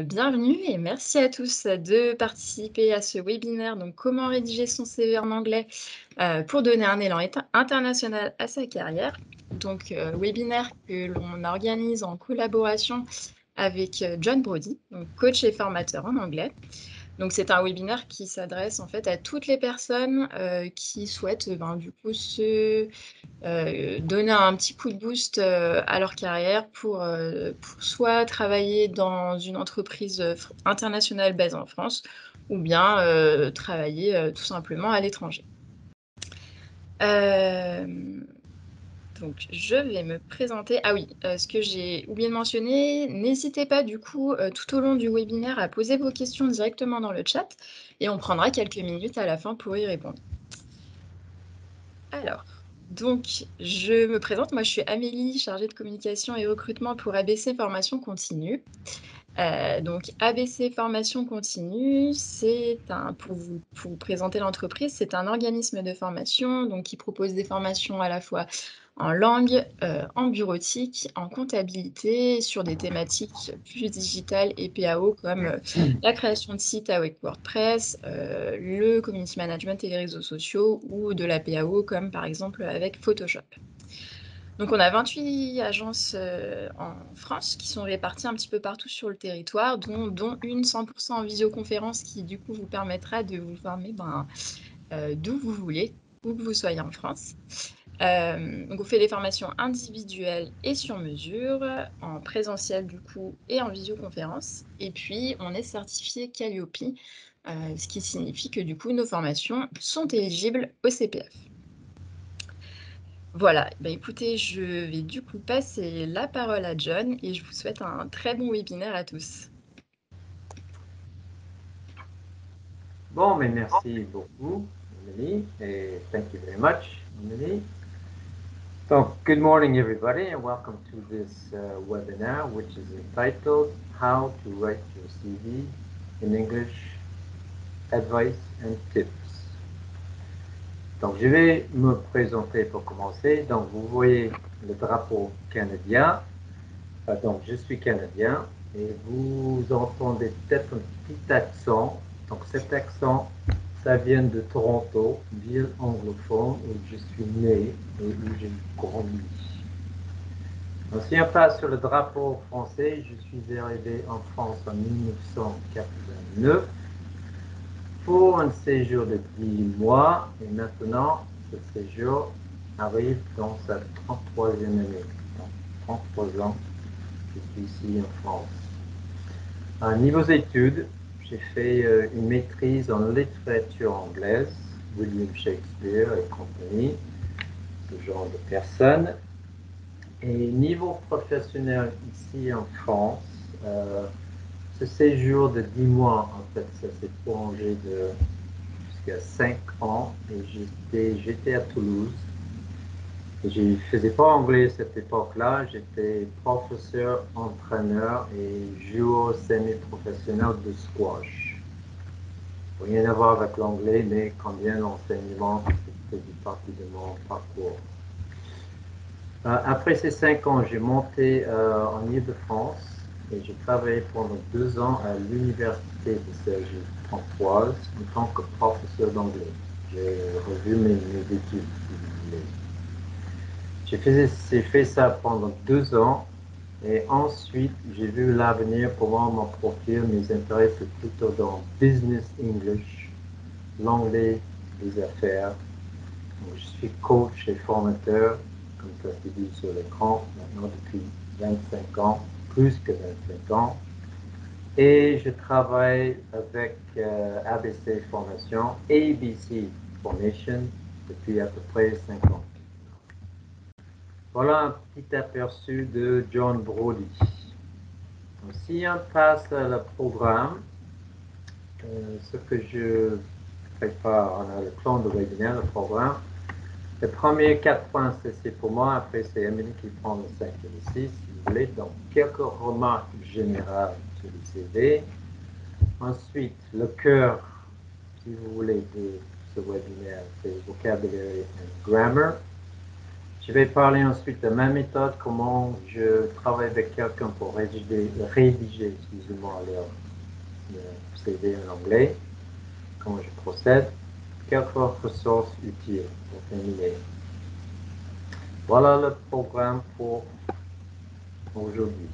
Bienvenue et merci à tous de participer à ce webinaire. Donc, comment rédiger son CV en anglais euh, pour donner un élan international à sa carrière. Donc, euh, webinaire que l'on organise en collaboration avec euh, John Brody, coach et formateur en anglais. Donc c'est un webinaire qui s'adresse en fait à toutes les personnes euh, qui souhaitent ben, du coup se euh, donner un petit coup de boost euh, à leur carrière pour, pour, soit travailler dans une entreprise internationale basée en France ou bien travailler tout simplement à l'étranger. Donc, je vais me présenter. Ah oui, euh, ce que j'ai oublié de mentionner, n'hésitez pas du coup euh, tout au long du webinaire à poser vos questions directement dans le chat et on prendra quelques minutes à la fin pour y répondre. Alors, donc, je me présente. Moi, je suis Amélie, chargée de communication et recrutement pour ABC Formation Continue. Euh, donc, ABC Formation Continue, c'est un, pour vous, présenter l'entreprise, c'est un organisme de formation donc, qui propose des formations à la fois en langue, euh, en bureautique, en comptabilité, sur des thématiques plus digitales et PAO comme euh, la création de sites avec WordPress, euh, le community management et les réseaux sociaux ou de la PAO comme par exemple avec Photoshop. Donc on a 28 agences en France qui sont réparties un petit peu partout sur le territoire, dont, dont une 100% en visioconférence qui du coup vous permettra de vous former ben, d'où vous voulez, où que vous soyez en France. Euh, donc on fait des formations individuelles et sur mesure, en présentiel du coup et en visioconférence. Et puis on est certifié Calliope, euh, ce qui signifie que du coup nos formations sont éligibles au CPF. Voilà, bah, écoutez, je vais du coup passer la parole à John et je vous souhaite un très bon webinaire à tous. Bon, mais merci beaucoup, Amélie, et thank you very much, Amélie. So, good morning everybody and welcome to this uh, webinar which is entitled How to Write Your CV in English, Advice and Tips. Donc je vais me présenter pour commencer. Donc vous voyez le drapeau canadien. donc je suis canadien et vous entendez peut-être un petit accent. Donc cet accent ça vient de Toronto, ville anglophone où je suis né et où j'ai grandi. on passe sur le drapeau français, je suis arrivé en France en 1989 pour un séjour de 10 mois et maintenant ce séjour arrive dans sa 33e année. Donc 33 ans, je suis ici en France. À niveau études, j'ai fait euh, une maîtrise en littérature anglaise, William Shakespeare et compagnie, ce genre de personnes. Et niveau professionnel ici en France, euh, ce séjour de 10 mois, en fait, ça s'est prolongé de jusqu'à 5 ans et j'étais à Toulouse je ne faisais pas anglais à cette époque-là. J'étais professeur, entraîneur et joueur semi-professionnel de squash. Rien à voir avec l'anglais, mais quand bien l'enseignement faisait partie de mon parcours. Euh, après ces cinq ans, j'ai monté euh, en Ile-de-France et j'ai travaillé pendant deux ans à l'université de Cergy, Pontoise, en tant que professeur d'anglais. J'ai revu mes, études. J'ai fait, ça pendant deux ans et ensuite j'ai vu l'avenir pour moi, mon mes intérêts, plutôt dans business English, l'anglais, les affaires. je suis coach et formateur, comme ça se dit sur l'écran, maintenant depuis 25 ans, plus que 25 ans. Et je travaille avec euh, ABC Formation, ABC Formation, depuis à peu près 5 ans. Voilà un petit aperçu de John Brody. si on passe à le programme, euh, ce que je prépare, on a le plan de webinaire, le programme. Les premiers quatre points, c'est pour moi. Après, c'est Emily qui prend le 5 et le 6, si vous voulez. Donc, quelques remarques générales sur le CV. Ensuite, le cœur, si vous voulez, de ce webinaire, c'est vocabulaire et grammar. Je vais parler ensuite de ma méthode, comment je travaille avec quelqu'un pour rédiger, excusez-moi, le, CV en anglais, comment je procède, quelques ressources utiles pour terminer. Voilà le programme pour aujourd'hui.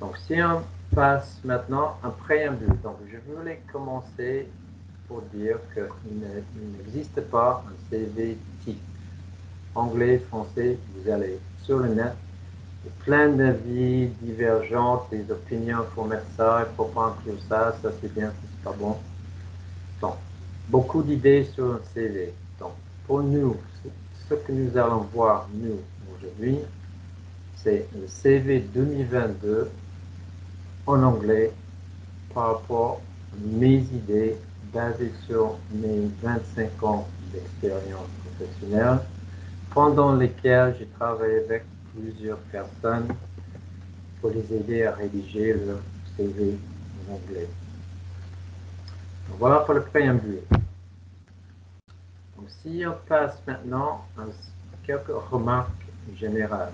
Donc, si on passe maintenant un préambule, donc je voulais commencer pour dire qu'il n'existe pas un CV type. Anglais, français, vous allez sur le net, plein d'avis divergents, des opinions, il faut mettre ça, il faut pas inclure ça, ça c'est bien, ça c'est pas bon. Donc, beaucoup d'idées sur un CV. Donc, pour nous, ce que nous allons voir, nous, aujourd'hui, c'est le CV 2022 en anglais par rapport à mes idées basées sur mes 25 ans d'expérience professionnelle, pendant lesquels j'ai travaillé avec plusieurs personnes pour les aider à rédiger leur CV en anglais. voilà pour le préambule. Donc, si on passe maintenant à quelques remarques générales.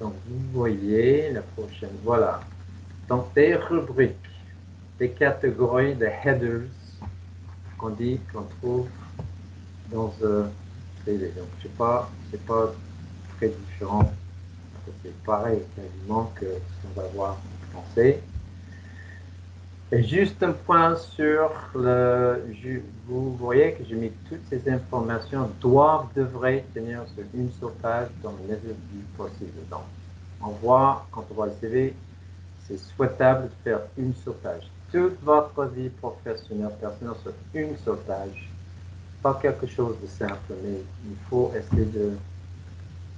Donc, vous voyez la prochaine, voilà. Donc, des rubriques, des catégories de headers qu'on dit, qu'on trouve dans un CV. Donc, c'est pas, c'est pas très différent. C'est pareil quasiment que ce qu'on va voir en français. Et juste un point sur le. vous voyez que j'ai mis toutes ces informations doivent, devraient tenir sur une seule dans le mesure du possible. Donc, on voit, quand on voit le CV, c'est souhaitable de faire une seule. Toute votre vie professionnelle, personnelle sur une seule. Pas quelque chose de simple, mais il faut essayer de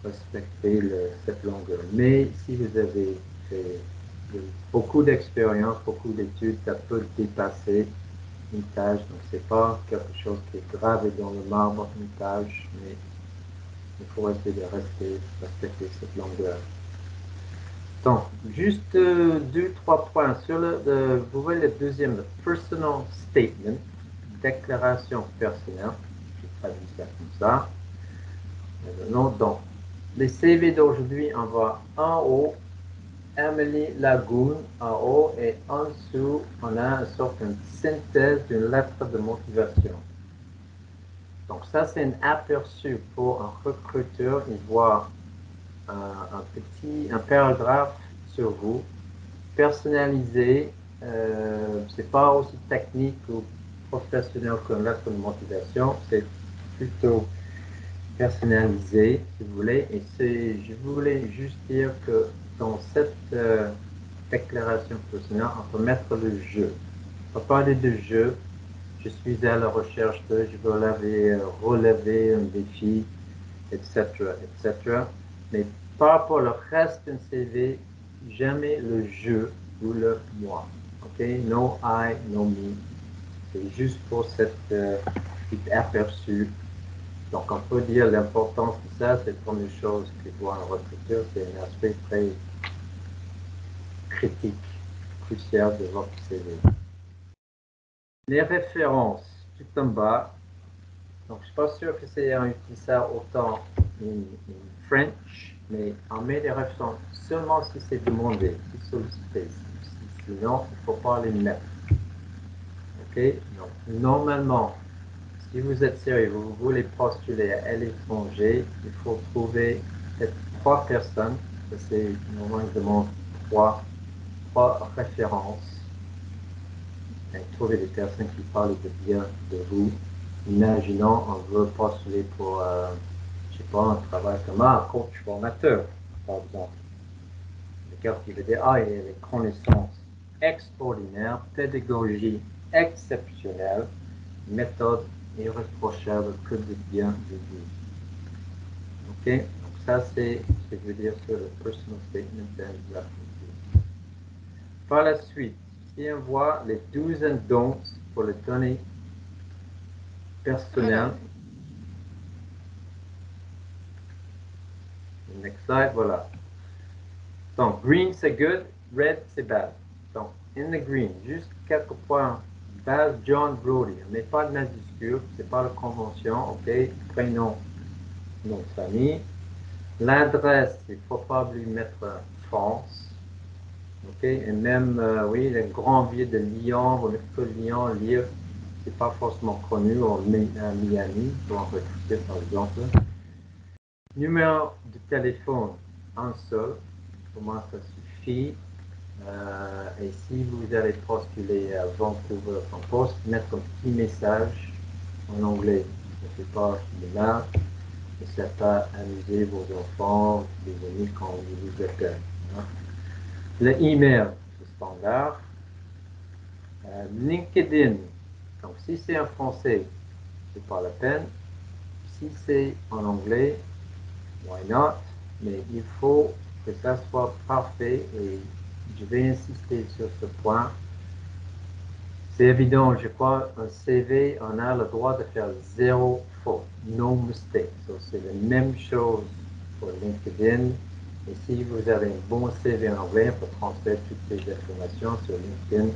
respecter cette longueur. Mais si vous avez fait beaucoup d'expérience, beaucoup d'études, ça peut dépasser une page. Donc, ce n'est pas quelque chose qui est gravé dans le marbre, une page, mais il faut essayer de rester, respecter cette longueur. Donc, juste euh, deux, trois points sur le, vous voyez le deuxième, le personal statement, déclaration personnelle. Je traduis ça comme ça. donc, les CV d'aujourd'hui, on va en haut Emily Lagoon en haut et en dessous, on a une sorte de synthèse d'une lettre de motivation. Donc ça, c'est un aperçu pour un recruteur. Il voit un, petit un paragraphe sur vous, personnalisé. Euh, c'est pas aussi technique ou professionnel qu'une lettre de motivation. C'est plutôt personnalisé, si vous voulez. Et je voulais juste dire que dans cette euh, déclaration personnelle, on peut mettre le jeu. On peut parler de jeu. Je suis à la recherche de, je veux relever, euh, relever un défi, etc., etc. Mais par rapport au reste d'un CV, jamais le jeu ou le moi. OK? No I, no me. C'est juste pour cette euh, petit aperçu donc, on peut dire l'importance de ça, c'est la première chose que voit un recruteur, c'est un aspect très critique, crucial de votre CV. Les références, tout en bas. Donc, je ne suis pas sûr que c'est un ça autant en, French, mais on met les références seulement si c'est demandé, si sollicité. Sinon, il ne faut pas les mettre. Donc, normalement, si vous êtes sérieux, vous voulez postuler à l'étranger, il faut trouver peut-être trois personnes, c'est normalement trois, trois références, et trouver des personnes qui parlent de bien de vous. Imaginons, on veut postuler pour, euh, je sais pas, un travail comme un coach formateur, par exemple. Le qui veut dire, ah, il a des connaissances extraordinaires, pédagogie exceptionnelle, méthode irréprochable que de bien de vous. Ok, donc ça c'est ce que je veux dire sur le personal statement references. Par la suite, si on voit les 12 and don'ts pour les données personnelles. Next slide, voilà. Donc, green c'est good, red c'est bad. Donc, in the green, juste quelques points John Brody. On met pas de majuscule, c'est pas la convention, ok? Prénom nom de famille. L'adresse, il faut pas lui mettre France. Ok, et même, euh, oui, les grandes villes de Lyon, mettez que Lyon, Lille, c'est pas forcément connu, en Miami, pour recruter par exemple. Numéro de téléphone, un seul, pour moi ça suffit? Euh, et si vous allez postuler à Vancouver en poste, mettre un petit message en anglais. Ne faites pas de mal, ne laissez pas amuser vos enfants, les amis quand ils vous appellent. Hein. Le email, c'est standard. Euh, LinkedIn, donc si c'est en français, c'est pas la peine. Si c'est en anglais, why not? Mais il faut que ça soit parfait et je vais insister sur ce point. C'est évident, je crois, un CV, on a le droit de faire zéro faute, no mistake. c'est la même chose pour LinkedIn. Et si vous avez un bon CV en anglais, peut transférer toutes les informations sur LinkedIn.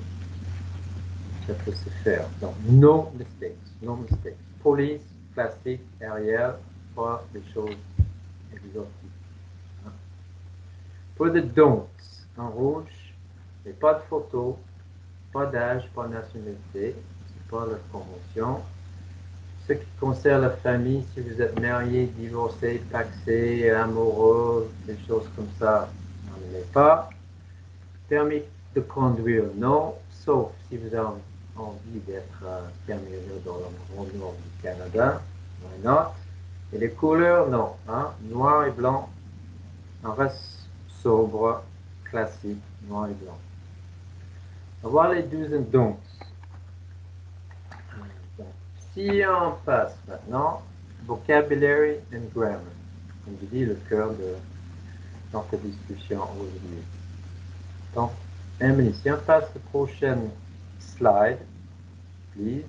Ça peut se faire. Donc, no mistakes, no mistakes. Police, classique, arrière, pas des choses exotiques. Hein. Pour the don'ts, en rouge, et pas de photo, pas d'âge, pas de nationalité, c'est pas la convention. Ce qui concerne la famille, si vous êtes marié, divorcé, taxé, amoureux, des choses comme ça, n'en est pas. Permis de conduire, non, sauf si vous avez envie d'être euh, camionneur dans le grand nord du Canada, why not? Et les couleurs, non, hein? noir et blanc, on reste sobre, classique, noir et blanc. Voir les do's and don'ts. Si on passe maintenant, vocabulary and grammar, comme je dis, le cœur de notre discussion aujourd'hui. Donc, Emily, si on passe la prochaine slide, please.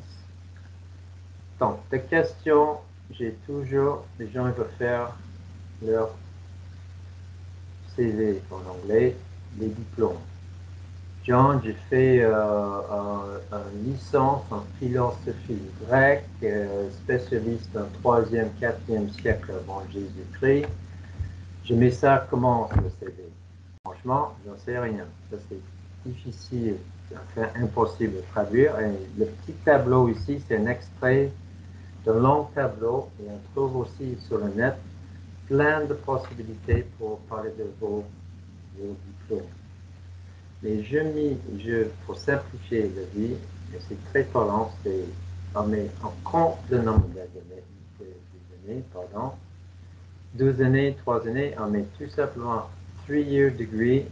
Donc, des questions, j'ai toujours, les gens veulent faire leur CV en anglais, les diplômes. John, j'ai fait euh, une licence en philosophie grecque, euh, spécialiste en 3e, 4e siècle avant Jésus-Christ. Je mets ça comment le CV Franchement, je n'en sais rien. Ça, c'est difficile, enfin impossible de traduire. Et le petit tableau ici, c'est un extrait d'un long tableau et on trouve aussi sur le net plein de possibilités pour parler de vos, vos Mais je mis, je, pour simplifier la vie, c'est très parlant, c'est on met en compte le nombre d'années, pardon, deux années, trois années, on met tout simplement three year degree,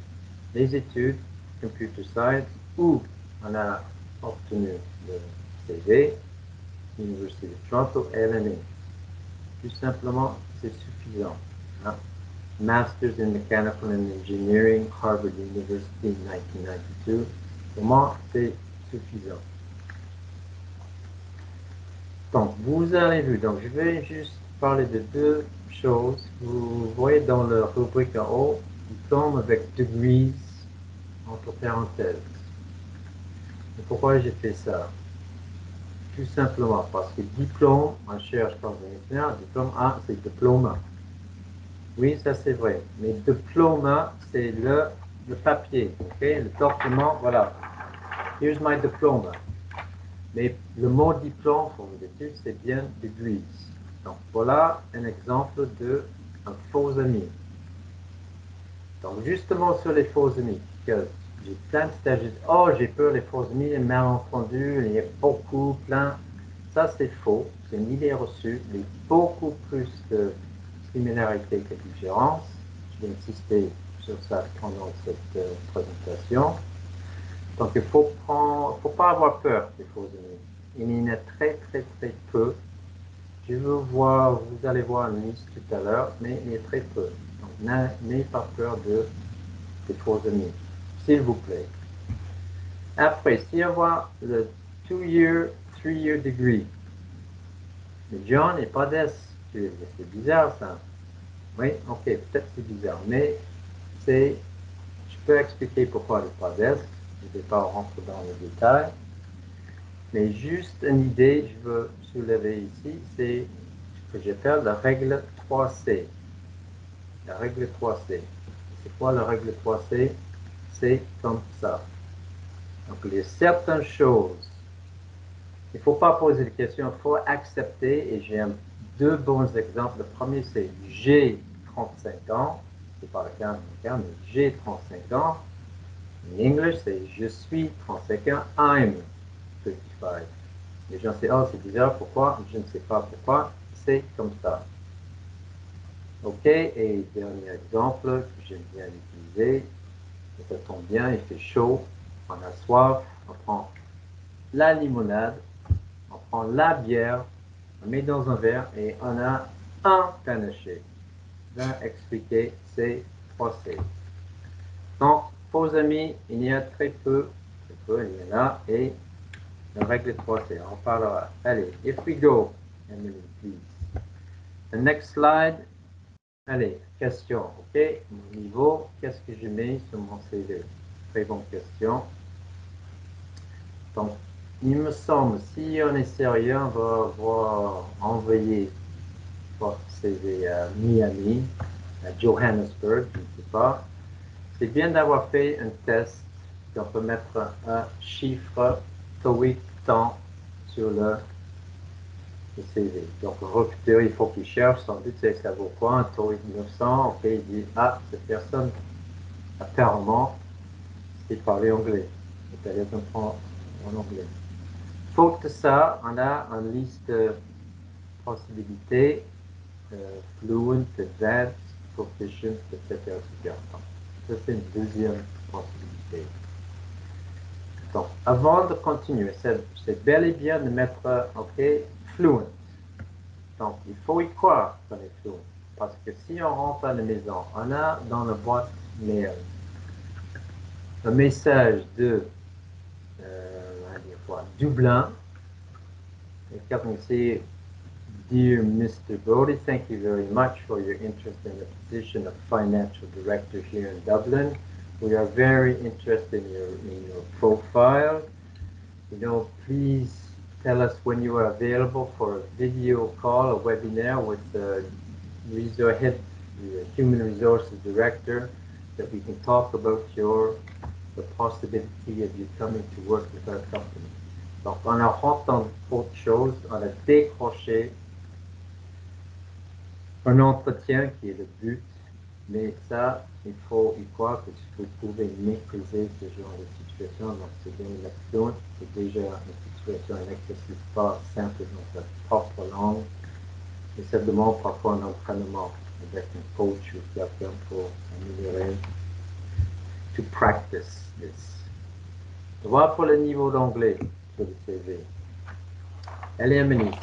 les études, computer science, où on a obtenu le CV, Université de Toronto, LNE. Tout simplement, c'est suffisant. Hein. Masters in Mechanical Engineering, Harvard University, 1992. Pour moi, c'est suffisant. Donc, vous avez vu, donc je vais juste parler de deux choses. Vous voyez dans la rubrique en haut, diplôme avec degrees entre parenthèses. Et pourquoi j'ai fait ça? Tout simplement parce que diplôme, on cherche dans diplôme A, c'est diplôme. Oui, ça c'est vrai. Mais diplôme, c'est le, le papier, ok? Le document, voilà. Here's my diploma. Mais le mot diplôme pour vos études, c'est bien degrees. Donc voilà un exemple de un faux ami. Donc justement sur les faux amis, que j'ai plein de stagiaires, oh j'ai peur des faux amis, malentendu, il y a beaucoup, plein. Ça c'est faux, c'est une idée reçue, il y a beaucoup plus de similarité que différence. Je vais insister sur ça pendant cette euh, présentation. Donc, il ne faut, pas avoir peur des faux amis. Il y en a très, très, très peu. Je veux voir, vous allez voir une liste tout à l'heure, mais il y a très peu. Donc, n'ayez pas peur de, des faux amis, s'il vous plaît. Après, si on voit le two-year, three-year degree, le John n'est pas d'Est. C'est bizarre ça. Oui, ok, peut-être c'est bizarre, mais c'est, je peux expliquer pourquoi le pas d'Est. Je ne vais pas rentrer dans les détails. Mais juste une idée, je veux soulever ici, c'est que j'appelle la règle 3C. La règle 3C. C'est quoi la règle 3C? C'est comme ça. Donc, il y a certaines choses. Il ne faut pas poser de questions, il faut accepter. Et j'ai deux bons exemples. Le premier, c'est j'ai 35 ans. C'est pas le cas américain, mais j'ai 35 ans. En anglais, c'est je suis 35 ans. I'm 35. Les gens disent, oh, c'est bizarre, pourquoi? Je ne sais pas pourquoi. C'est comme ça. OK, et dernier exemple que j'aime bien utiliser, ça tombe bien, il fait chaud, on a soif, on prend la limonade, on prend la bière, met dans un verre et on a un panaché. Vais expliquer ces procès. Donc, pour amis, il y a très peu, très peu, il y en a, et la règle 3C, on parlera. Allez, if we go, Emily, please. The next slide. Allez, question, ok? Niveau, qu'est-ce que je mets sur mon CV? Très bonne question. Donc, il me semble, si on est sérieux, on va, envoyer votre CV Miami, à Johannesburg, je ne sais pas. C'est bien d'avoir fait un test qu'on peut mettre un chiffre TOEIC temps sur le, CV. Donc, recruteur, il faut qu'il cherche, sans doute, c'est ça vaut quoi, un TOEIC 900, ok, il dit, ah, cette personne, apparemment, il parlait anglais. En anglais. Faute de ça, on a une liste de possibilités, euh, fluent, advanced, proficient, etc. etc. Ça, c'est une deuxième possibilité. Donc, avant de continuer, c'est bel et bien de mettre, OK, fluent. Donc, il faut y croire qu'on est fluent. Parce que si on rentre à la maison, on a dans la boîte mail un message de quoi, Dublin. Quelqu'un dit Dear Mr. Brody, thank you very much for your interest in the position of financial director here in Dublin. We are very interested in your, in your profile. You know, please tell us when you are available for a video call, a webinar with the head, the human resources director, that we can talk about your the possibility of you coming to work with our company. Donc, on a entendu autre chose, on a décroché un entretien qui est le but, mais ça, il faut y croire que peux trouver maîtriser ce genre de situation. Donc, c'est bien l'action, c'est déjà une situation, un exercice pas simple dans ta propre langue, mais ça demande parfois un entraînement avec un coach ou quelqu'un pour améliorer, to practice this. Voilà pour le niveau d'anglais sur le CV.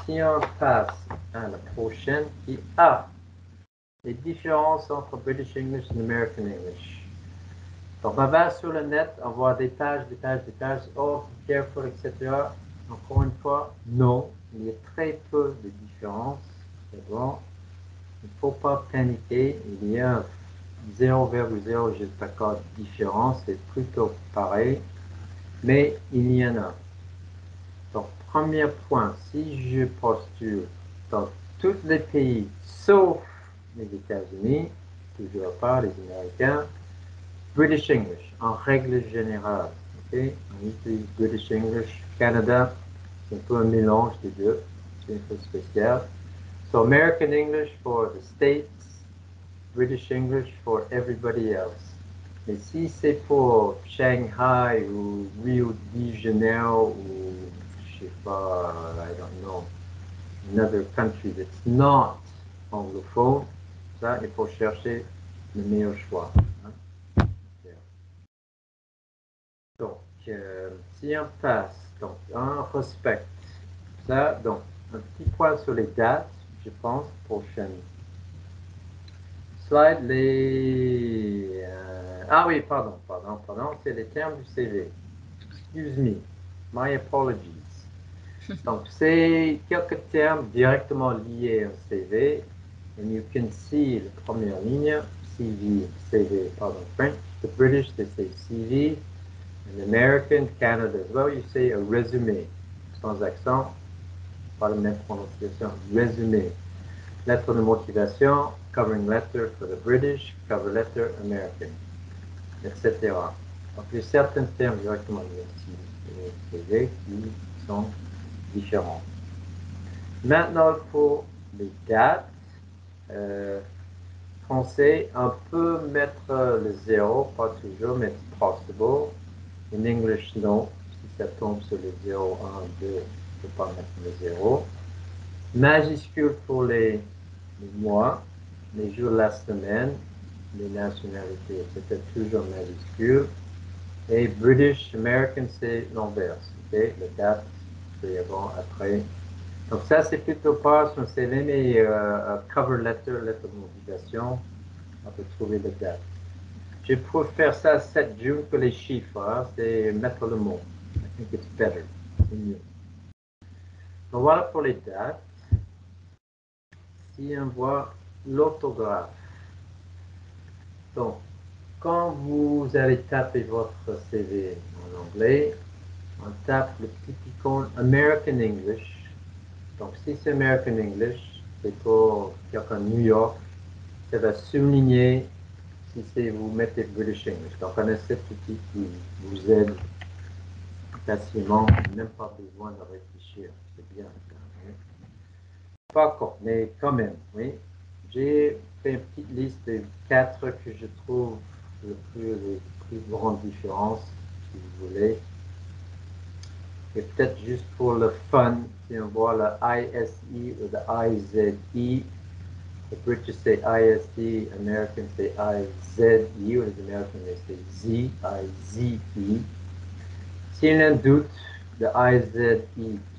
Si on passe à la prochaine qui a les différences entre British English et American English. Donc, on va sur le net, on voit des pages, des pages, des pages, oh, careful, etc. Encore une fois, non, il y a très peu de différences. C'est bon. Il ne faut pas paniquer, il y a 0,0, je pas de différence, c'est plutôt pareil, mais il y en a. Premier point, si je postule dans tous les pays, sauf les États-Unis, toujours pas les Américains, British English, en règle générale. ok? On utilise British English. Canada, c'est un peu un mélange des deux. C'est un peu spécial. So American English for the States, British English for everybody else. Mais si c'est pour Shanghai ou Rio de Janeiro ou pas, I don't know, another country that's not anglophone, ça, il faut chercher le meilleur choix. Hein. Donc, euh, si on passe, donc, on respecte ça, donc, un petit point sur les dates, je pense, prochaine slide, les... Euh, ah oui, pardon, pardon, pardon, c'est les termes du CV. Excuse me, my apologies. Donc, c'est quelques termes directement liés au CV and you can see the première ligne, CV, CV, pardon, French, the British, they say CV, and American, Canada as well, you say a resume, sans accent, pas la même prononciation, résumé. lettre de motivation, covering letter for the British, cover letter American, etc. Donc, il y a certains termes directement du CV qui sont différents. Maintenant, pour les dates, euh, français, on peut mettre le zéro, pas toujours, mais it's possible. In English, non. Si ça tombe sur le 0, 1, 2, on ne peut pas mettre le 0. Majuscule pour les, mois, les jours de la semaine, les nationalités, c'était toujours majuscule. Et British, American, c'est l'inverse. Okay? Le date, c'est après. Donc ça, c'est plutôt pas sur CV, mais euh, cover letter, lettre de motivation, on peut trouver le date. Je préfère ça 7 juin que les chiffres, hein, c'est mettre le mot. I think it's better, c'est mieux. Donc voilà pour les dates. Si on voit l'orthographe, donc quand vous allez taper votre CV en anglais, on tape le petit icône American English. Donc si c'est American English, c'est pour de New York, ça va souligner si c'est vous mettez British English. Donc on a cet outil qui vous aide facilement, même pas besoin de réfléchir. C'est bien. Pas encore, mais quand même, oui. J'ai fait une petite liste de quatre que je trouve le plus, les plus grandes différences, si vous voulez. Et peut-être juste pour le fun, si on voit le ISE ou le IZE, the British say ISD, Americans say IZE, ou les Américains say Z, I-Z-E. S'il y a un doute, le IZE,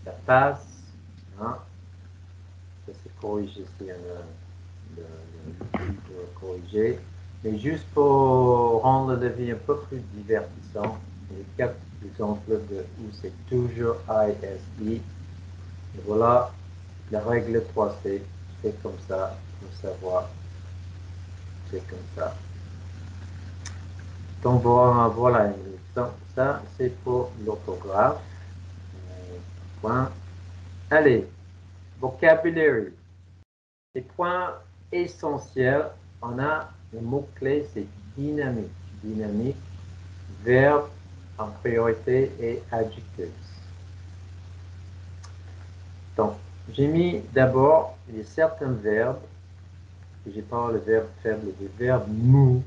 ça passe. Hein? Ça c'est corrigé s'il y en a de, de, corriger. Mais juste pour rendre la vie un peu plus divertissant, j'ai quelques exemples de où c'est toujours ISE. Et voilà la règle 3C, c'est comme ça pour savoir. C'est comme ça. Donc voilà, donc, ça c'est pour l'orthographe. Euh, point. Allez, vocabulaire. Les points essentiels, on a le mot-clé, c'est dynamique. Dynamique, verbe en priorité et adjectifs. Donc, j'ai mis d'abord les certains verbes, j'ai pas le verbe faible, des verbes mou,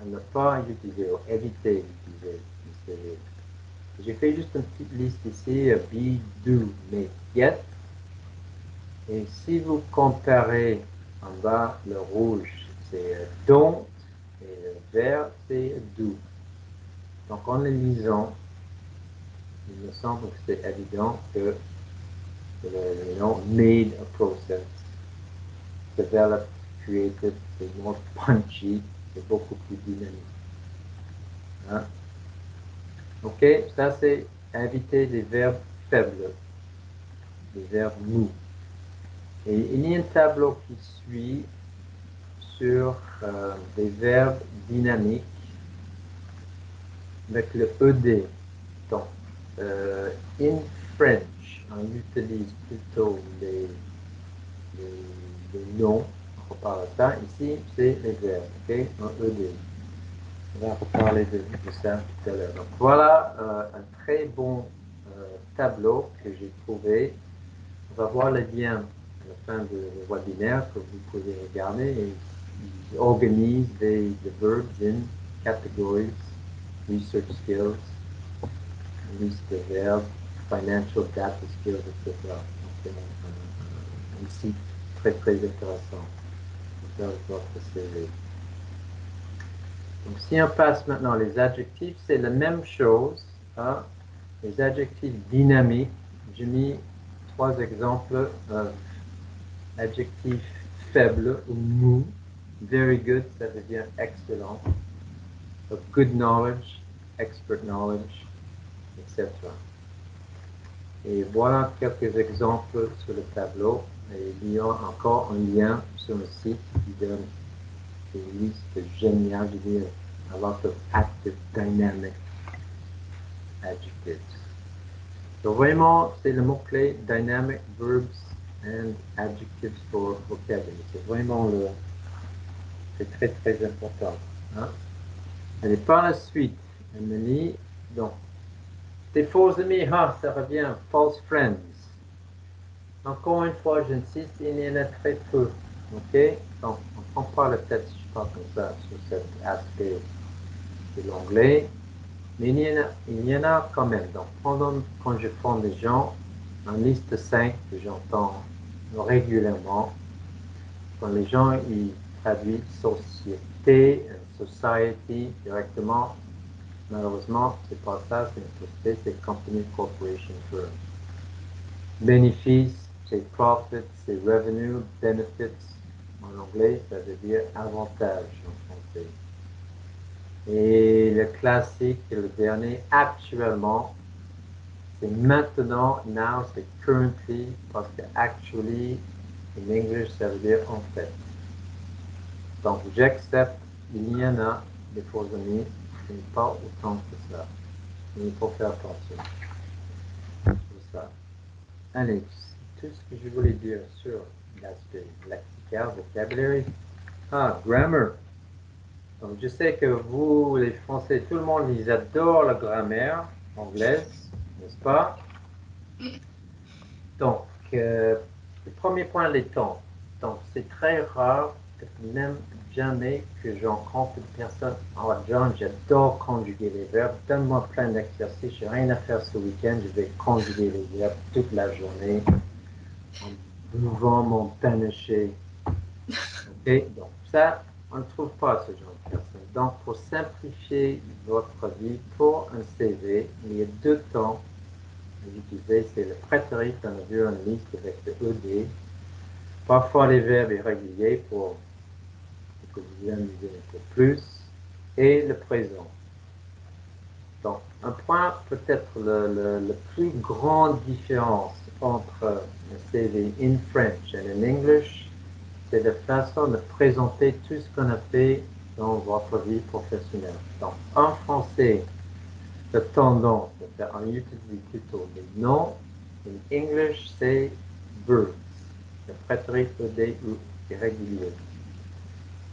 à ne pas utiliser ou éviter d'utiliser. J'ai fait juste une petite liste ici, be, do, make, get. Et si vous comparez en bas, le rouge, c'est don't, et le vert, c'est do. Donc en le lisant, il me semble que c'est évident que le nom made a process, developed, created, c'est more punchy, c'est beaucoup plus dynamique. Hein? Ok, ça c'est inviter des verbes faibles, des verbes mous. Et il y a un tableau qui suit sur euh, des verbes dynamiques avec le ED. Donc, euh, in French, on utilise plutôt les, les, noms. On reparle de ça. Ici, c'est les verbes, ok, en ED. On va reparler de, ça tout à l'heure. Donc, voilà euh, un très bon tableau que j'ai trouvé. On va voir le lien la fin du webinaire que vous pouvez regarder. Et ils organisent des, verbes in categories, research skills, de verbes, financial data skills, etc. C'est un, site très très intéressant. Donc si on passe maintenant les adjectifs, c'est la même chose. Hein? Les adjectifs dynamiques, j'ai mis trois exemples. Euh, adjectif faible ou mou. Very good, ça veut dire excellent. Of good knowledge, expert knowledge, etc. Et voilà quelques exemples sur le tableau. Et il y a encore un lien sur le site qui donne une liste géniale, je veux dire, a lot of active dynamic adjectives. Donc vraiment, c'est le mot-clé dynamic verbs and adjectives for vocabulary. C'est vraiment le... C'est très très important. Hein? Allez, par la suite, Emily, donc, tes faux amis, ça revient, false friends. Encore une fois, j'insiste, il y en a très peu. OK? Donc, on prend tête, si je parle comme ça, sur cet aspect de l'anglais. Mais il y, en a, il y en a quand même. Donc, quand je forme des gens, en liste 5 que j'entends régulièrement, quand les gens ils traduisent société, society directement, malheureusement, c'est pas ça, c'est une société, c'est company, corporation, firm. Bénéfice, c'est profit, c'est revenue, benefits en anglais, ça veut dire avantage en français. Et le classique, le dernier, actuellement, c'est maintenant, now, c'est currently, parce que actually, en anglais, ça veut dire en fait. Donc, j'accepte, il y en a des faux amis, mais pas autant que ça. Il faut faire attention. C'est ça. Allez, tout ce que je voulais dire sur l'aspect lexical, vocabulaire. Ah, grammar. Donc, je sais que vous, les Français, tout le monde, ils adorent la grammaire anglaise, n'est-ce pas? Donc, euh, le premier point, les temps. Donc, c'est très rare, même jamais, que je rencontre une personne. Oh, John, j'adore conjuguer les verbes. Donne-moi plein d'exercices. J'ai rien à faire ce week-end. Je vais conjuguer les verbes toute la journée en buvant mon panaché. OK? Donc, ça, on ne trouve pas ce genre de personne. Donc, pour simplifier votre vie, pour un CV, il y a deux temps à utiliser. C'est le prétérit, on a vu en liste avec le ED. Parfois les verbes irréguliers pour que vous amusez un peu plus. Et le présent. Donc, un point, peut-être le, plus grande différence entre le CV in French et en English, c'est la façon de présenter tout ce qu'on a fait dans votre vie professionnelle. Donc, en français, la tendance faire, on utilise plutôt les noms. En English, c'est verbs. Le prétérit ED ou irrégulier.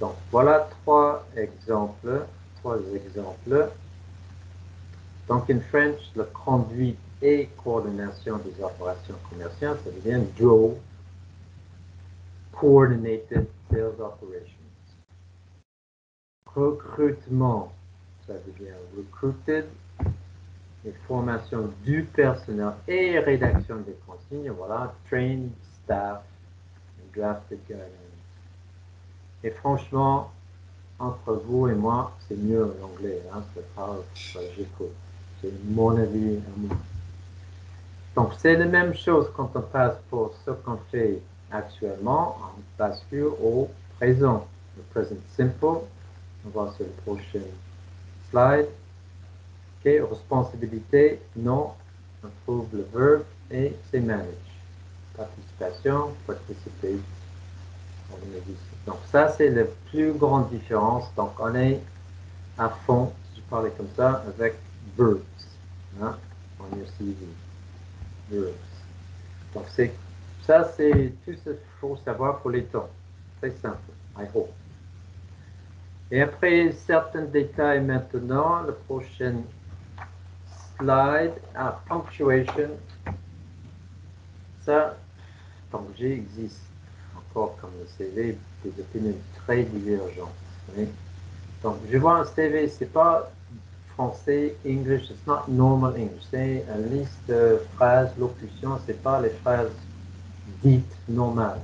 Donc, voilà trois exemples. Trois exemples. Donc, en French, le conduite et coordination des opérations commerciales, ça devient drove Coordinated Sales Operations. Recrutement, ça devient recruited. Et formation du personnel et rédaction des consignes, voilà, trained staff, drafted. Et franchement, entre vous et moi, c'est mieux l'anglais, hein, c'est pas, j'écoute. C'est mon avis à. Donc, c'est la même chose quand on passe pour ce qu'on fait actuellement, on bascule au présent. Le present simple, on va sur le prochain slide. Ok, responsabilité, non, on trouve le verbe et c'est manage. Participation, participer. Donc ça, c'est la plus grande différence. Donc on est à fond, si je parlais comme ça, avec verbs. Hein, on est aussi verbs. Donc c'est ça, c'est tout ce qu'il faut savoir pour les temps. Très simple, I hope. Et après certains détails maintenant, le prochain slide, ah, punctuation. Ça, donc j'existe comme le CV, des opinions très divergentes. Donc, je vois un CV, c'est pas français, English, it's not normal English. C'est une liste de phrases, locutions, c'est pas les phrases dites normales.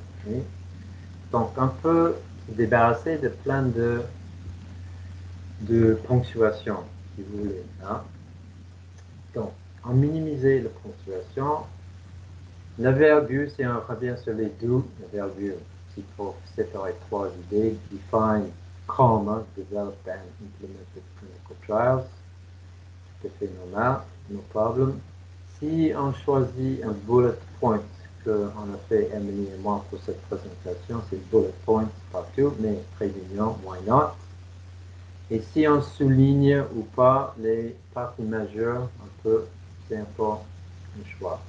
Donc, on peut se débarrasser de plein de, de ponctuation, si vous voulez. Hein. Donc, en minimiser la ponctuation, la virgule, si on revient sur les deux, la virgule, il faut séparer trois idées, define, comma, develop and implement the clinical trials, tout à fait normal, no problem. Si on choisit un bullet point qu'on a fait Emily et moi pour cette présentation, c'est bullet point partout, mais très mignon, why not? Et si on souligne ou pas les parties majeures, un peu, c'est un peu un choix.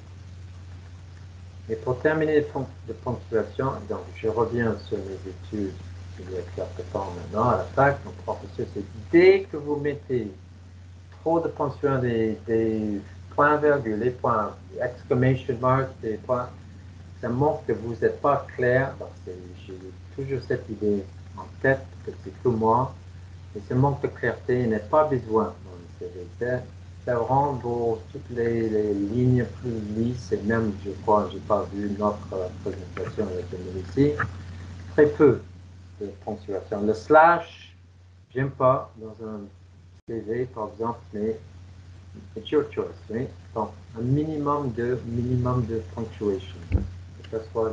Et pour terminer de ponctuation, donc je reviens sur mes études il y a quelque temps maintenant à la fac. Mon professeur, c'est dès que vous mettez trop de ponctuation, des, des points virgule, des points, exclamation mark, des points, ça montre que vous n'êtes pas clair. J'ai toujours cette idée en tête que c'est que moi. Et ce manque de clarté n'est pas besoin dans le CV. Ça, rend toutes les, lignes plus lisses et même, je crois, je n'ai pas vu notre présentation avec le ici, très peu de ponctuation. Le slash, j'aime pas dans un CV, par exemple, mais it's your choice. Oui? Donc, un minimum de, minimum de punctuation, que ce soit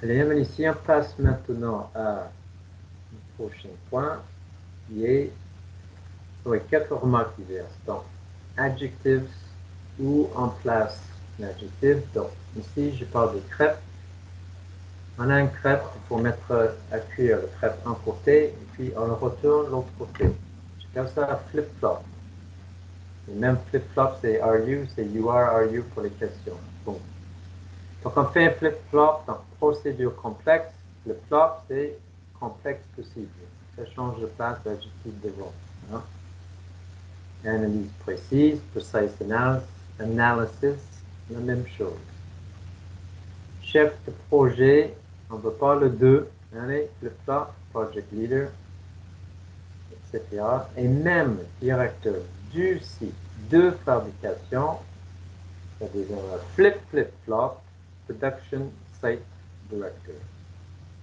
10. Allez, ici, on passe maintenant à prochain point qui est oui, quatre remarques diverses. Donc, adjectives ou en place l'adjectif. Donc, ici, je parle de crêpes. On a une crêpe, faut mettre à cuire le crêpe un côté, et puis on le retourne l'autre côté. comme ça flip-flop. Et même flip-flop, c'est are you, c'est you are, are you pour les questions. Donc on fait un flip-flop dans procédure complexe. Flip-flop, c'est complexe possible. Ça change de place l'adjectif devant. Hein? Analyse précise, precise analysis, analysis, la même chose. Chef de projet, on ne veut pas le 2, allez, le plat, project leader, etc. Et même directeur du site de fabrication, c'est-à-dire flip, flip, flop, production site director.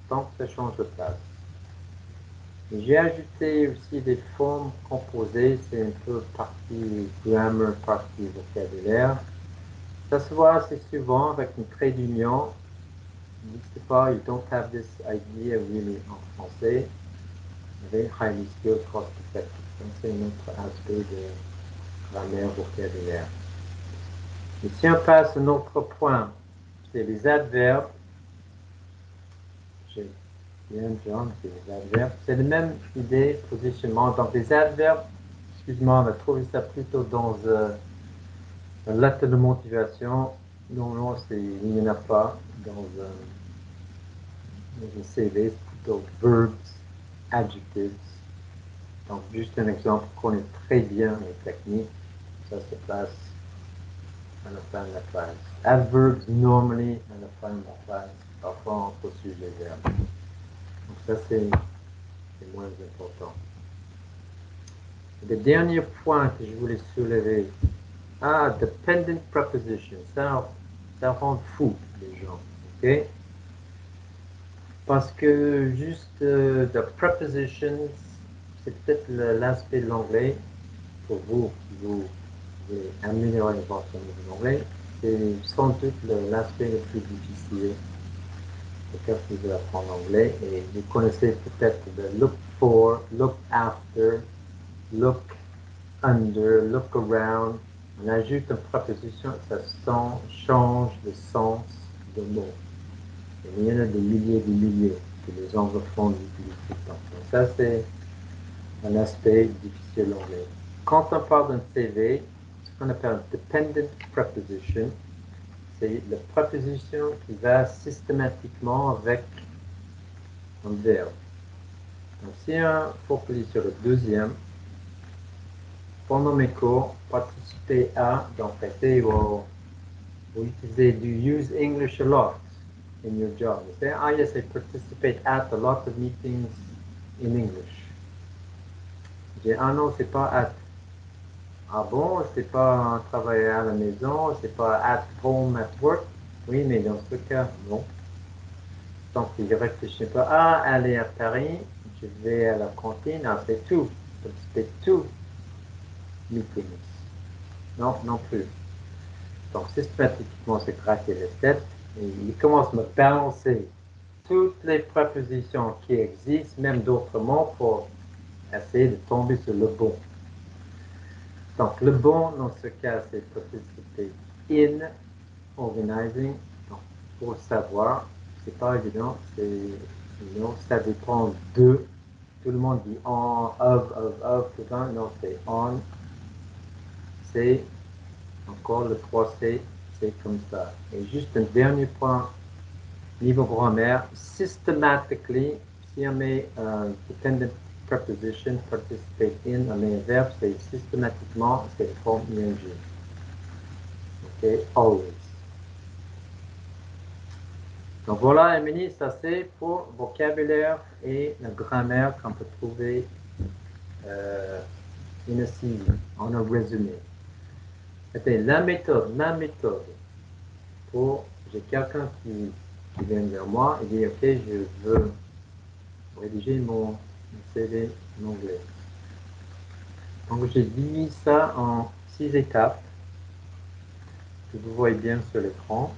Donc, ça change de place. J'ai ajouté aussi des formes composées, c'est un peu partie grammar, partie vocabulaire. Ça se voit assez souvent avec une trait d'union. N'hésitez pas, you don't have this idea really en français. Very highly skilled c'est un autre aspect de grammaire vocabulaire. Et si on passe à un autre point, c'est les adverbes. C'est la même idée, positionnement. Donc, les adverbes, excuse-moi, on va trouver ça plutôt dans euh, l'acte de motivation. Non, il n'y en a pas dans, un CV, c'est plutôt verbs, adjectives. Donc, juste un exemple, connaît très bien les techniques. Ça se passe à la fin de la phrase. Adverbs, normally, à la fin de la phrase. Parfois, on sujet les verbes. Donc ça, c'est moins important. Le dernier point que je voulais soulever, ah, dependent preposition, ça, ça rend fou les gens, ok? Parce que juste euh, the prepositions, c'est peut-être l'aspect de l'anglais, pour vous, vous voulez améliorer votre niveau d'anglais, c'est sans doute l'aspect le plus difficile quelqu'un qui veut apprendre l'anglais et vous connaissez peut-être le look for, look after, look under, look around. On ajoute une préposition, ça change de sens de mot. Et il y en a des milliers des milliers que les anglophones utilisent tout le temps. Donc ça, c'est un aspect difficile en anglais. Quand on parle d'un CV, ce qu'on appelle dependent preposition, c'est la préposition qui va systématiquement avec un verbe. Donc, si on focalise sur le deuxième, pendant mes cours, participer à, donc été vous, vous utilisez du use English a lot in your job. Ah yes, I participate at a lot of meetings in English. J'ai ah non, c'est pas at. Ah bon, c'est pas travailler à la maison, c'est pas at home, at work? Oui, mais dans ce cas, non. Donc, il ne réfléchit pas, ah, aller à Paris, je vais à la cantine, ah, c'est tout. C'est tout. Non, non plus. Donc, systématiquement, c'est craquer les têtes et il commence à me balancer toutes les prépositions qui existent, même d'autres mots, pour essayer de tomber sur le bon. Donc, le bon, dans ce cas, c'est participer in organizing. Donc, pour savoir, c'est pas évident, c'est, ça dépend de. Tout le monde dit en, of, of, of, tout le temps. Non, c'est on. C'est, encore le 3C, c'est comme ça. Et juste un dernier point, niveau grammaire, systematically, si on met un dependent preposition, participate in, on met un verbe, c'est systématiquement, c'est forme ing. Ok, always. Donc voilà, Emily, ça c'est pour vocabulaire et la grammaire qu'on peut trouver euh, ici, en un résumé. C'était la méthode, ma méthode pour, j'ai quelqu'un qui, vient vers moi et dit, ok, je veux rédiger mon, CV anglais. Donc j'ai divisé ça en six étapes que vous voyez bien sur l'écran.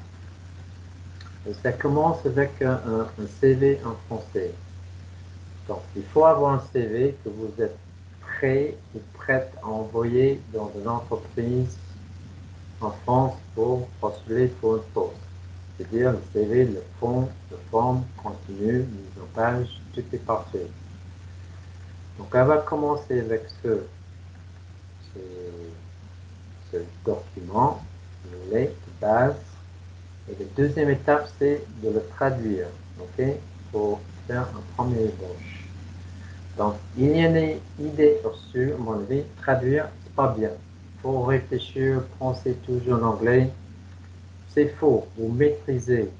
Ça commence avec un, CV en français. Donc, il faut avoir un CV que vous êtes prêt ou prête à envoyer dans une entreprise en France pour postuler pour une poste. C'est-à-dire le CV, le fond, le forme, contenu, mise en page, tout est parfait. Donc, on va commencer avec ce, ce, document, le de base. Et la deuxième étape, c'est de le traduire, ok, pour faire un premier ébauche. Donc, il y a une idée reçue, à mon avis, traduire, c'est pas bien. Faut réfléchir, penser toujours en anglais. C'est faux. Vous maîtrisez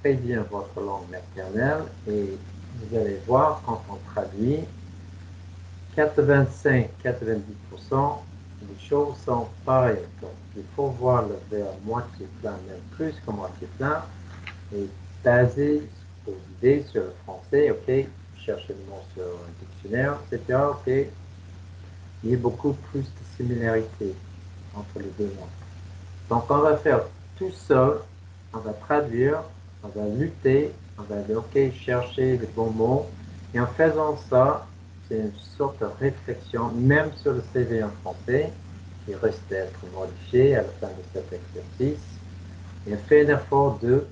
très bien votre langue maternelle et vous allez voir quand on traduit, 85-90% les choses sont pareilles. Donc, il faut voir le verre moitié plein, même plus que moitié plein, et baser vos idées sur le français, ok, chercher le mot sur un dictionnaire, etc., ok, il y a beaucoup plus de similarités entre les deux mots. Donc, on va faire tout seul, on va traduire, on va lutter, on va ok, chercher les bons mots, et en faisant ça, c'est une sorte de réflexion, même sur le CV en français, qui reste à être modifié à la fin de cet exercice. Et fait un effort de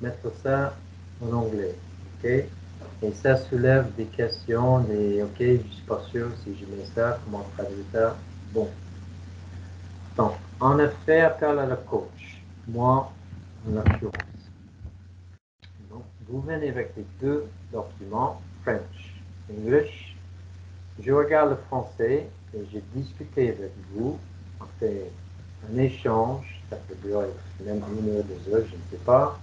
mettre ça en anglais. ok? Et ça soulève des questions, des OK, je suis pas sûr si je mets ça, comment traduire ça. Bon. Donc, on a fait à la coach. Moi, en l'occurrence. Donc, vous venez avec les deux documents, French, English, je regarde le français et j'ai discuté avec vous. On fait un échange, ça peut durer même une heure, deux heures, je ne sais pas.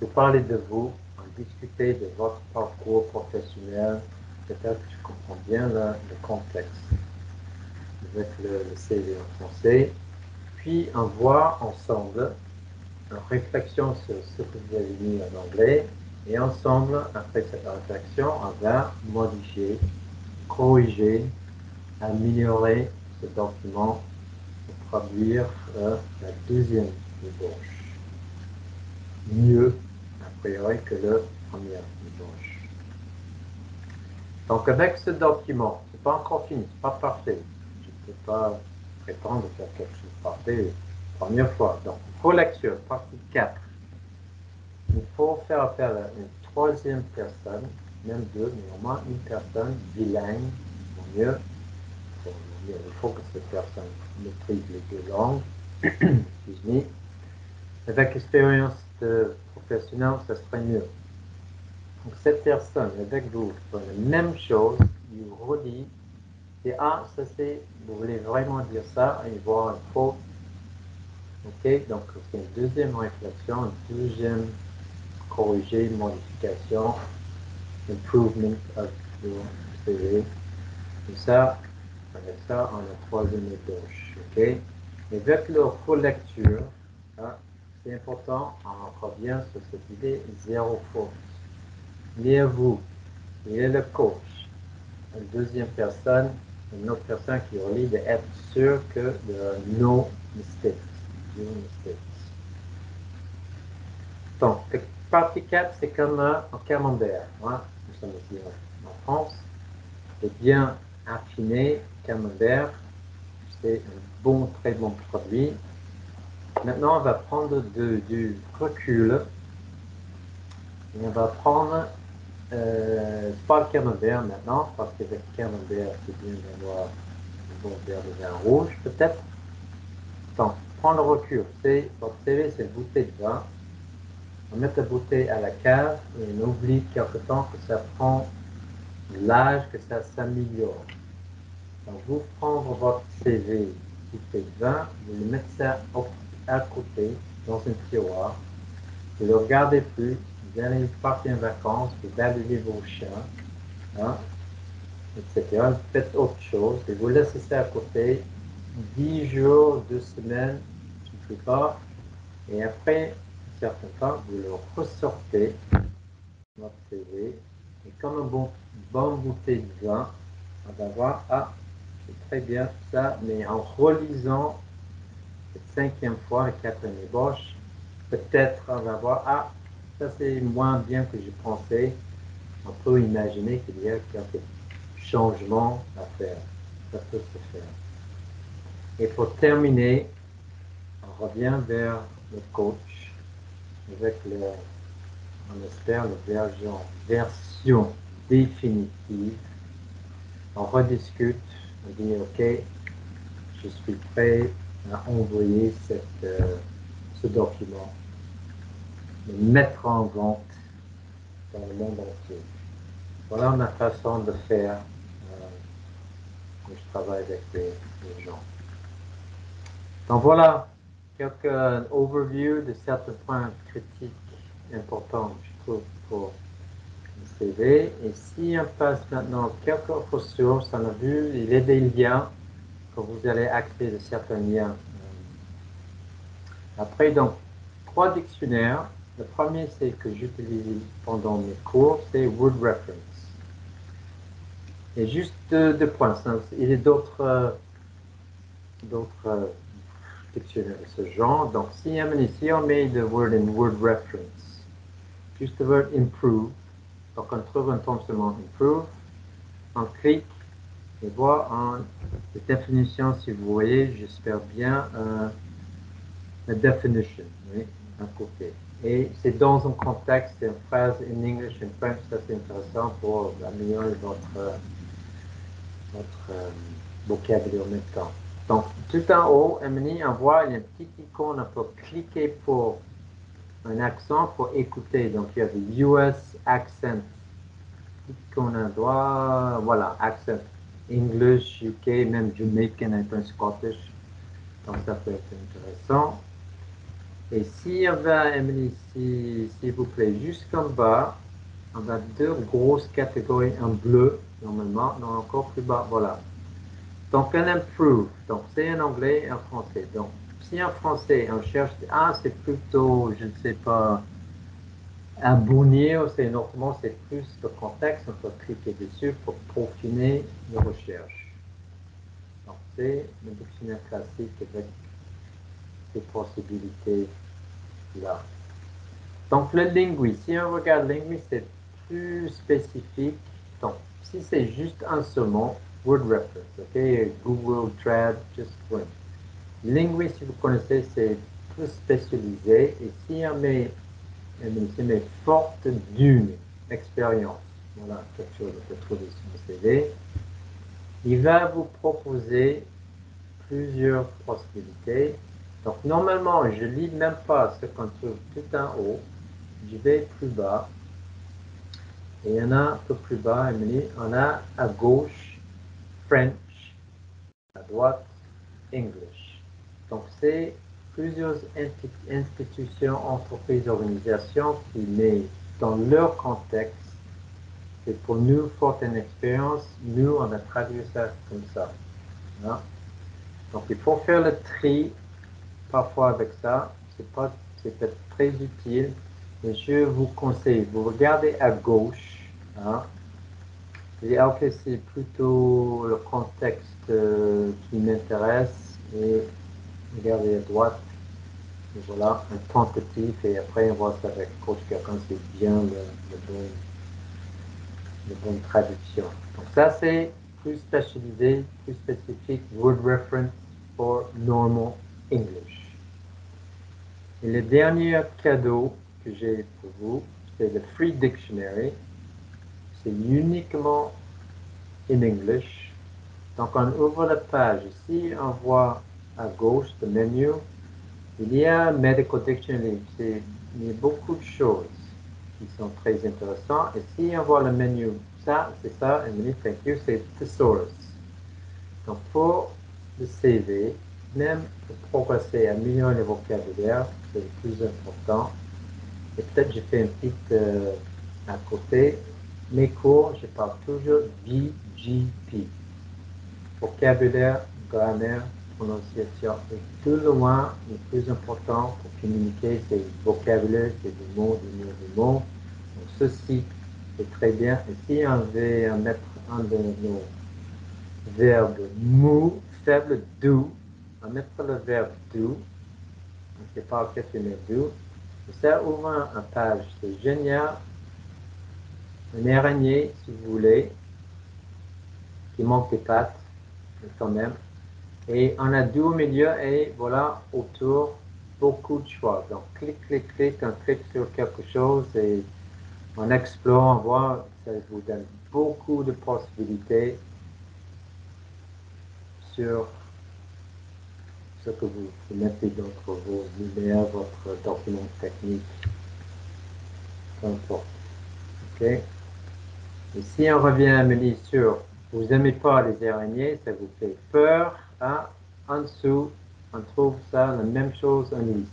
Vous parler de vous, on discuter de votre parcours professionnel. Peut-être que je comprends bien le, contexte avec le, le CV en français. Puis on voit ensemble une réflexion sur ce que vous avez mis en anglais. Et ensemble, après cette réflexion, on va modifier corriger, améliorer ce document pour traduire euh, la deuxième ébauche. Mieux, a priori, que la première ébauche. Donc, avec ce document, ce n'est pas encore fini, ce n'est pas parfait. Je ne peux pas prétendre faire quelque chose de parfait la première fois. Donc, pour partie 4. Il faut faire appel à une troisième personne même deux, mais au moins une personne bilingue, au mieux. il faut que cette personne maîtrise les deux langues, excuse Avec expérience de professionnel, ça serait mieux. Donc cette personne avec vous fait la même chose, il vous redit, et ah, ça c'est, vous voulez vraiment dire ça, et voir une faute. Ok, donc c'est une deuxième réflexion, une deuxième corriger, modification, improvement of your CV. Et ça, avec ça, on a troisième ébauche. OK? Et avec leur relecture, hein, c'est important, on revient sur cette idée zéro faute. A vous, il y a le coach, une deuxième personne, une autre personne qui relie d'être sûr que de no mistakes. No mistakes. Donc, partie 4, c'est comme un, camembert. Hein? Nous sommes ici en, France. Et bien affiné, camembert, c'est un bon, très bon produit. Maintenant, on va prendre du recul. Et on va prendre, euh, pas le camembert maintenant, parce qu'avec le camembert, c'est bien d'avoir un bon verre de vin rouge, peut-être. Donc, prend le recul. C'est, votre CV, c'est une bouteille de vin. On met la bouteille à la cave et on oublie quelque temps que ça prend l'âge, que ça s'améliore. Donc, vous prenez votre CV bouteille de vin, vous le mettez ça à côté dans un tiroir. Vous ne le regardez plus, vous allez partir en vacances, vous baladez vos chiens, hein, etc. Vous faites autre chose et vous laissez ça à côté 10 jours, 2 semaines, je ne sais pas. Et après un certain temps, vous le ressortez, et comme un bon, bon bouteille de vin, on va voir, ah, c'est très bien ça, mais en relisant cette cinquième fois, la quatrième ébauche, peut-être on va voir, ah, ça c'est moins bien que je pensais. On peut imaginer qu'il y a quelques changements à faire. Ça peut se faire. Et pour terminer, on revient vers le coach avec le, on espère, la version, version définitive. On rediscute, on dit OK, je suis prêt à envoyer euh, ce document, le mettre en vente dans le monde entier. Voilà ma façon de faire euh, je travaille avec les gens. Donc voilà quelques overview de certains points critiques importants, je trouve, pour le CV. Et si on passe maintenant quelques ressources, on a vu, il y a des liens que vous allez accéder de certains liens. Après, donc, trois dictionnaires. Le premier, c'est que j'utilise pendant mes cours, c'est Word Reference. Et juste deux, points. Il y a d'autres d'autres dictionnaire de ce genre. Donc, si, ici, on met le word in word reference, juste le word improve, donc on trouve un temps seulement improve, on clique et voit en définition, si vous voyez, j'espère bien, euh, la definition, oui, à côté. Et c'est dans un contexte, une phrase in English and French, ça c'est intéressant pour améliorer votre, votre euh, vocabulaire en même temps. Donc, tout en haut, Emily, a une petite icône, peut cliquer pour un accent pour écouter. Donc, il y a US accent. Icône à droite, voilà, accent. English, UK, même Jamaican, un peu Scottish. Donc, ça peut être intéressant. Et si on va, Emily, s'il vous plaît, jusqu'en bas, on a deux grosses catégories en bleu, normalement, non, encore plus bas, voilà. Donc, un improve, donc c'est en anglais et en français. Donc, si en français, on cherche, ah, c'est plutôt, je ne sais pas, un bonnier, c'est normalement, c'est plus le contexte, on peut cliquer dessus pour peaufiner les recherches. Donc, c'est le dictionnaire classique avec ces possibilités-là. Donc, le linguiste, si on regarde linguiste, c'est plus spécifique. Donc, si c'est juste un seul mot, word reference, ok? Google Trad, just one. Si vous connaissez, c'est plus spécialisé. Et si on met, on forte d'une expérience, voilà quelque chose trouver sur le CV, il va vous proposer plusieurs possibilités. Donc, normalement, je lis même pas ce qu'on trouve tout en haut. Je vais plus bas. Et il y en a un peu plus bas, Emily. On a à gauche French, à droite, English. Donc, c'est plusieurs institutions, entreprises, organisations qui mettent dans leur contexte. Et pour nous, forte une expérience, nous, on a traduit ça comme ça. Hein. Donc, il faut faire le tri parfois avec ça. C'est c'est peut-être très utile, mais je vous conseille, vous regardez à gauche, hein, et ok, c'est plutôt le contexte euh, qui m'intéresse et regardez à droite. Et voilà, un tentatif et après on voit ça avec coach quelqu'un c'est bien le, bon, la bonne traduction. Donc ça c'est plus spécialisé, plus spécifique, word reference for normal English. Et le dernier cadeau que j'ai pour vous, c'est le Free Dictionary c'est uniquement in English. Donc on ouvre la page ici, on voit à gauche le menu, Il y a Medical Dictionary, il y a beaucoup de choses qui sont très intéressantes. Et si on voit le menu, ça, c'est ça, Emily, thank you, c'est Thesaurus. Donc, pour le CV, même pour progresser, améliorer le vocabulaire, c'est le plus important. Et peut-être j'ai fait un petit euh, à côté. Mes cours, je parle toujours VGP. Vocabulaire, grammaire, prononciation. Et tout le moins, le plus important pour communiquer, c'est le vocabulaire, c'est des mots, des mots, des mots. Donc ceci est très bien. Et si on veut mettre un de nos verbes mou, faible, doux, on va mettre le verbe do. On ne sait pas qu'est-ce que c'est do. Et ça ouvre une page. C'est génial. Une araignée, si vous voulez, qui manque des pattes, quand même. Et on a do au milieu et voilà, autour, beaucoup de choix. Donc, clic, clic, clic, on clique sur quelque chose et on explore, on voit, ça vous donne beaucoup de possibilités sur ce que vous, mettez dans vos lumières, votre document technique, peu importe. OK? Et si on revient à menu sur vous n'aimez pas les araignées, ça vous fait peur, hein? en dessous, on trouve ça, la même chose en liste.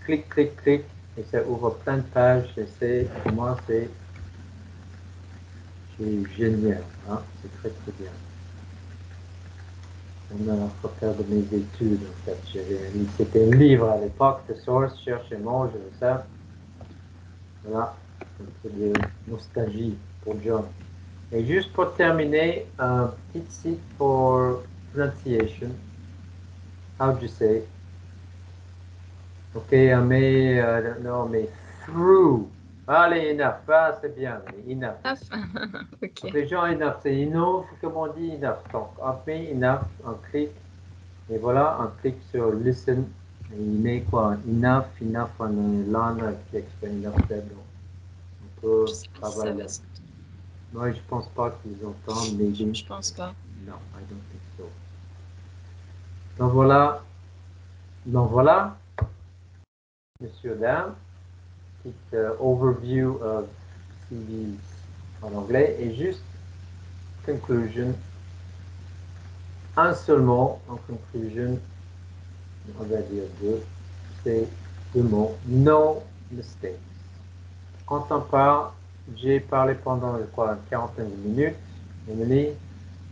Clic, clic, clic, et ça ouvre plein de pages, et c'est, pour moi, c'est génial, hein? c'est très très bien on a faire de mes études, en fait. C'était un livre à l'époque, The Source, cherchez-moi, je veux ça. Voilà, un peu de nostalgie pour John. Et juste pour terminer, un petit site pour pronunciation. How do you say? Ok, on met, uh, non, mais through. Allez, enough. Ah, c'est bien, enough. ok. Les gens enough, c'est enough, comme on dit enough. Donc, on met enough, on clique. Et voilà, on clique sur listen. Et il met quoi? Enough, enough en langue qui exprime enough. Donc, on peut travailler. Moi, je pense pas qu'ils entendent. Mais je, je pense pas. Non, I don't think so. Donc voilà. Donc voilà, monsieur, dame overview of CVs en anglais et juste conclusion. Un seul mot en conclusion, on va dire deux, c'est deux mots, no mistakes. Quand on parle, j'ai parlé pendant, je crois, une quarantaine de minutes,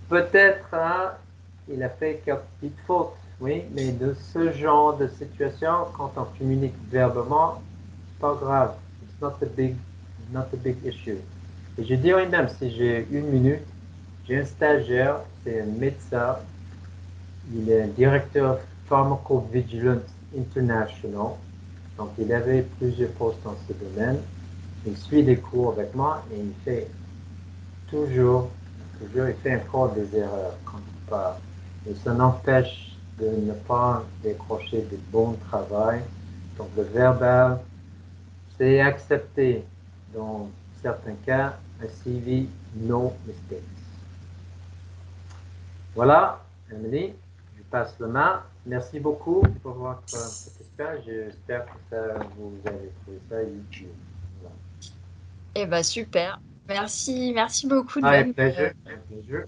peut-être hein, il a fait quelques petites fautes, oui, mais de ce genre de situation, quand on communique verbalement, pas grave. It's not a big, not a big issue. Et je dirais même, si j'ai une minute, j'ai un stagiaire, c'est un médecin, il est directeur Pharmacovigilance International, donc il avait plusieurs postes dans ce domaine. Il suit des cours avec moi et il fait toujours, toujours, il fait encore des erreurs quand il parle. Et ça n'empêche de ne pas décrocher de bons travail. Donc le verbal, c'est accepté dans certains cas un CV no mistakes. Voilà, Emily, je passe le main. Merci beaucoup pour votre participation. J'espère que ça, vous avez trouvé ça utile. Eh bien, super. Merci, merci beaucoup. Ah, plaisir. plaisir.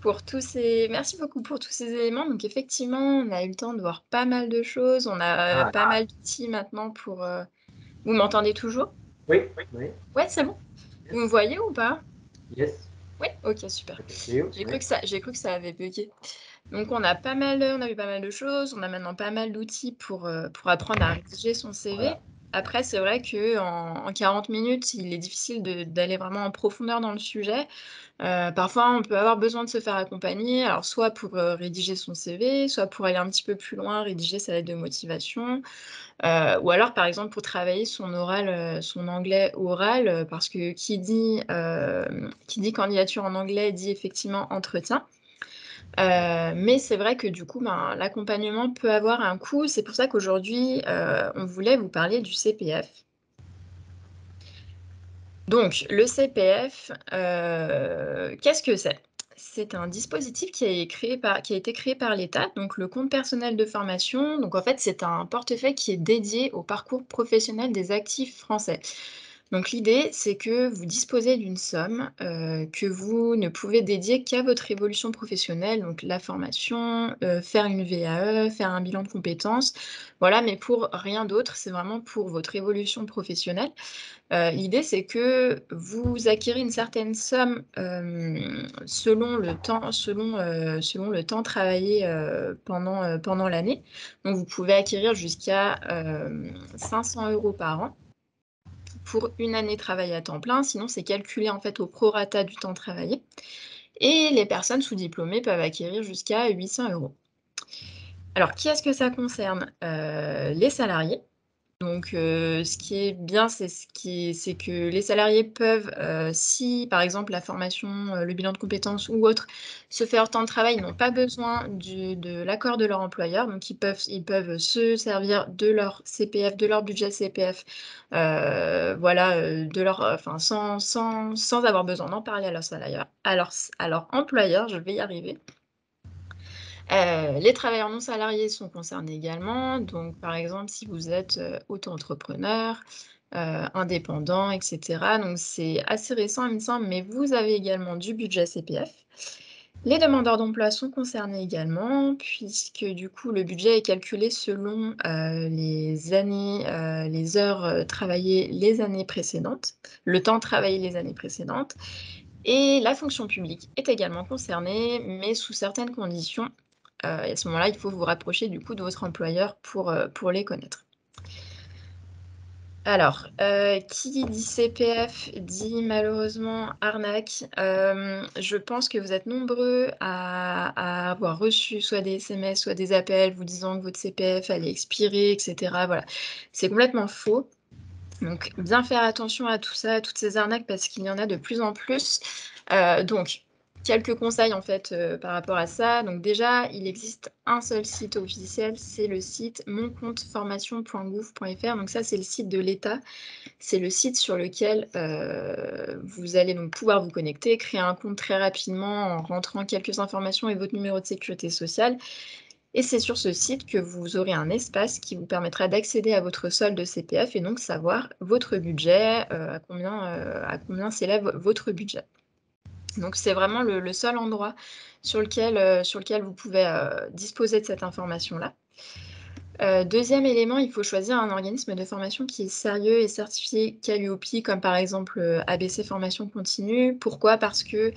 Pour tous ces... Merci beaucoup pour tous ces éléments. Donc, effectivement, on a eu le temps de voir pas mal de choses. On a ah. pas mal d'outils maintenant pour, euh, vous m'entendez toujours? Oui, oui. Ouais, c'est bon. Vous me voyez ou pas? Yes. Oui, ok, super. J'ai cru, que ça, cru que ça avait bugué. Donc, on a pas mal, on a vu pas mal de choses. On a maintenant pas mal d'outils pour, euh, pour apprendre à rédiger son CV. Après, c'est vrai qu'en en 40 minutes, il est difficile d'aller vraiment en profondeur dans le sujet. Euh, parfois, on peut avoir besoin de se faire accompagner, alors soit pour euh, rédiger son CV, soit pour aller un petit peu plus loin, rédiger sa lettre de motivation, euh, ou alors, par exemple, pour travailler son oral, son anglais oral, parce que qui dit candidature en anglais dit effectivement entretien. Mais c'est vrai que du coup, ben, l'accompagnement peut avoir un coût. C'est pour ça qu'aujourd'hui, on voulait vous parler du CPF. Donc, le CPF, qu'est-ce que c'est? C'est un dispositif qui a été créé par l'État, donc le compte personnel de formation. Donc en fait, c'est un portefeuille qui est dédié au parcours professionnel des actifs français. Donc l'idée, c'est que vous disposez d'une somme euh, que vous ne pouvez dédier qu'à votre évolution professionnelle, donc la formation, euh, faire une VAE, faire un bilan de compétences, voilà, mais pour rien d'autre, c'est vraiment pour votre évolution professionnelle. Euh, l'idée, c'est que vous acquérez une certaine somme selon le temps, selon, le temps travaillé pendant, pendant l'année. Donc vous pouvez acquérir jusqu'à 500 euros par an pour une année travaillée à temps plein, sinon c'est calculé en fait au prorata du temps travaillé. Et les personnes sous-diplômées peuvent acquérir jusqu'à 800 euros. Alors, qui est-ce que ça concerne? Euh, Les salariés, donc, euh, ce qui est bien, c'est que les salariés peuvent, euh, si par exemple la formation, euh, le bilan de compétences ou autre se fait hors temps de travail, ils n'ont pas besoin de l'accord de leur employeur. Donc ils peuvent se servir de leur CPF, de leur budget CPF, voilà, de leur enfin sans avoir besoin d'en parler à leur salarieur à leur employeur, je vais y arriver. Euh, les travailleurs non salariés sont concernés également. Donc, par exemple, si vous êtes euh, auto-entrepreneur, euh, indépendant, etc. Donc, c'est assez récent, il me semble, mais vous avez également du budget CPF. Les demandeurs d'emploi sont concernés également, puisque du coup, le budget est calculé selon les années, les heures travaillées les années précédentes, le temps travaillé les années précédentes. Et la fonction publique est également concernée, mais sous certaines conditions euh, et à ce moment-là, il faut vous rapprocher du coup de votre employeur pour, euh, pour les connaître. Alors, euh, qui dit CPF dit malheureusement arnaque. je pense que vous êtes nombreux à, avoir reçu soit des SMS, soit des appels vous disant que votre CPF allait expirer, etc. Voilà, c'est complètement faux. Donc, bien faire attention à tout ça, à toutes ces arnaques, parce qu'il y en a de plus en plus. donc, quelques conseils en fait euh, par rapport à ça. Donc déjà, il existe un seul site officiel, c'est le site moncompteformation.gouv.fr. Donc ça, c'est le site de l'État. C'est le site sur lequel euh, vous allez donc pouvoir vous connecter, créer un compte très rapidement en rentrant quelques informations et votre numéro de sécurité sociale. Et c'est sur ce site que vous aurez un espace qui vous permettra d'accéder à votre solde de CPF et donc savoir votre budget, euh, à combien, à combien s'élève votre budget. Donc c'est vraiment le, seul endroit sur lequel, euh, sur lequel vous pouvez euh, disposer de cette information-là. Euh, deuxième élément, il faut choisir un organisme de formation qui est sérieux et certifié Calliope, comme par exemple ABC Formation Continue. Pourquoi? Parce que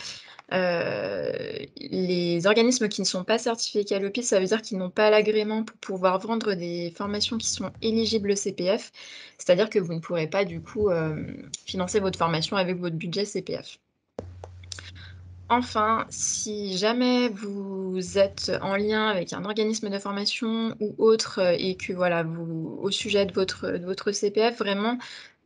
les organismes qui ne sont pas certifiés Calliope, ça veut dire qu'ils n'ont pas l'agrément pour pouvoir vendre des formations qui sont éligibles CPF. C'est-à-dire que vous ne pourrez pas du coup financer votre formation avec votre budget CPF. Enfin, si jamais vous êtes en lien avec un organisme de formation ou autre euh, et que voilà, vous, au sujet de votre, CPF, vraiment,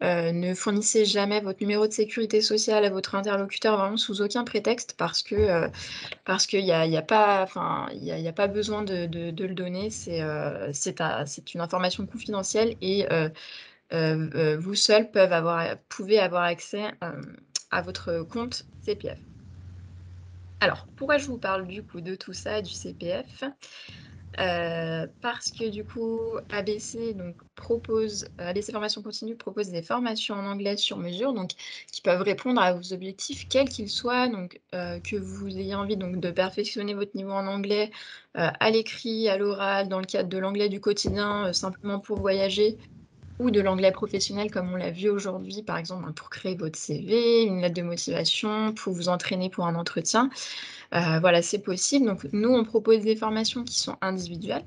euh, ne fournissez jamais votre numéro de sécurité sociale à votre interlocuteur vraiment sous aucun prétexte parce que euh, qu'il n'y a, pas besoin de, le donner c'est une information confidentielle et vous avoir pouvez avoir accès à votre compte CPF. Alors, pourquoi je vous parle du coup de tout ça, du CPF euh, parce que du coup, ABC donc, propose, euh, ABC Formation Continue propose des formations en anglais sur mesure, donc qui peuvent répondre à vos objectifs, quels qu'ils soient, donc euh, que vous ayez envie donc, de perfectionner votre niveau en anglais à l'écrit, à l'oral, dans le cadre de l'anglais du quotidien, simplement pour voyager, ou de l'anglais professionnel comme on l'a vu aujourd'hui, par exemple hein, pour créer votre CV, une lettre de motivation, pour vous entraîner pour un entretien. Euh, voilà, c'est possible. Donc nous, on propose des formations qui sont individuelles.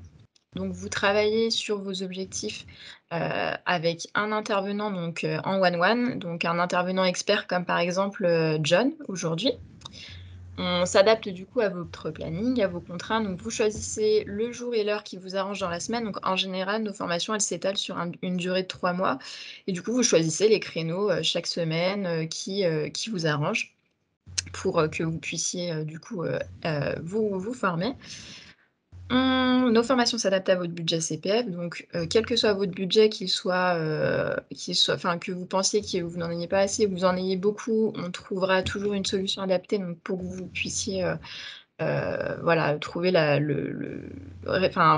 Donc vous travaillez sur vos objectifs euh, avec un intervenant donc euh, en one-one, donc un intervenant expert comme par exemple John aujourd'hui. On s'adapte du coup à votre planning, à vos contraintes. Donc, vous choisissez le jour et l'heure qui vous arrange dans la semaine. Donc, en général, nos formations, elles s'étalent sur une durée de trois mois. Et du coup, vous choisissez les créneaux euh, chaque semaine euh, qui, euh, qui vous arrangent pour que vous puissiez du coup vous, vous former. On nos formations s'adaptent à votre budget CPF, donc quel que soit votre budget, qu'il soit, soit enfin, que vous pensiez que vous n'en ayez pas assez, vous en ayez beaucoup, on trouvera toujours une solution adaptée, pour que vous puissiez, voilà, trouver le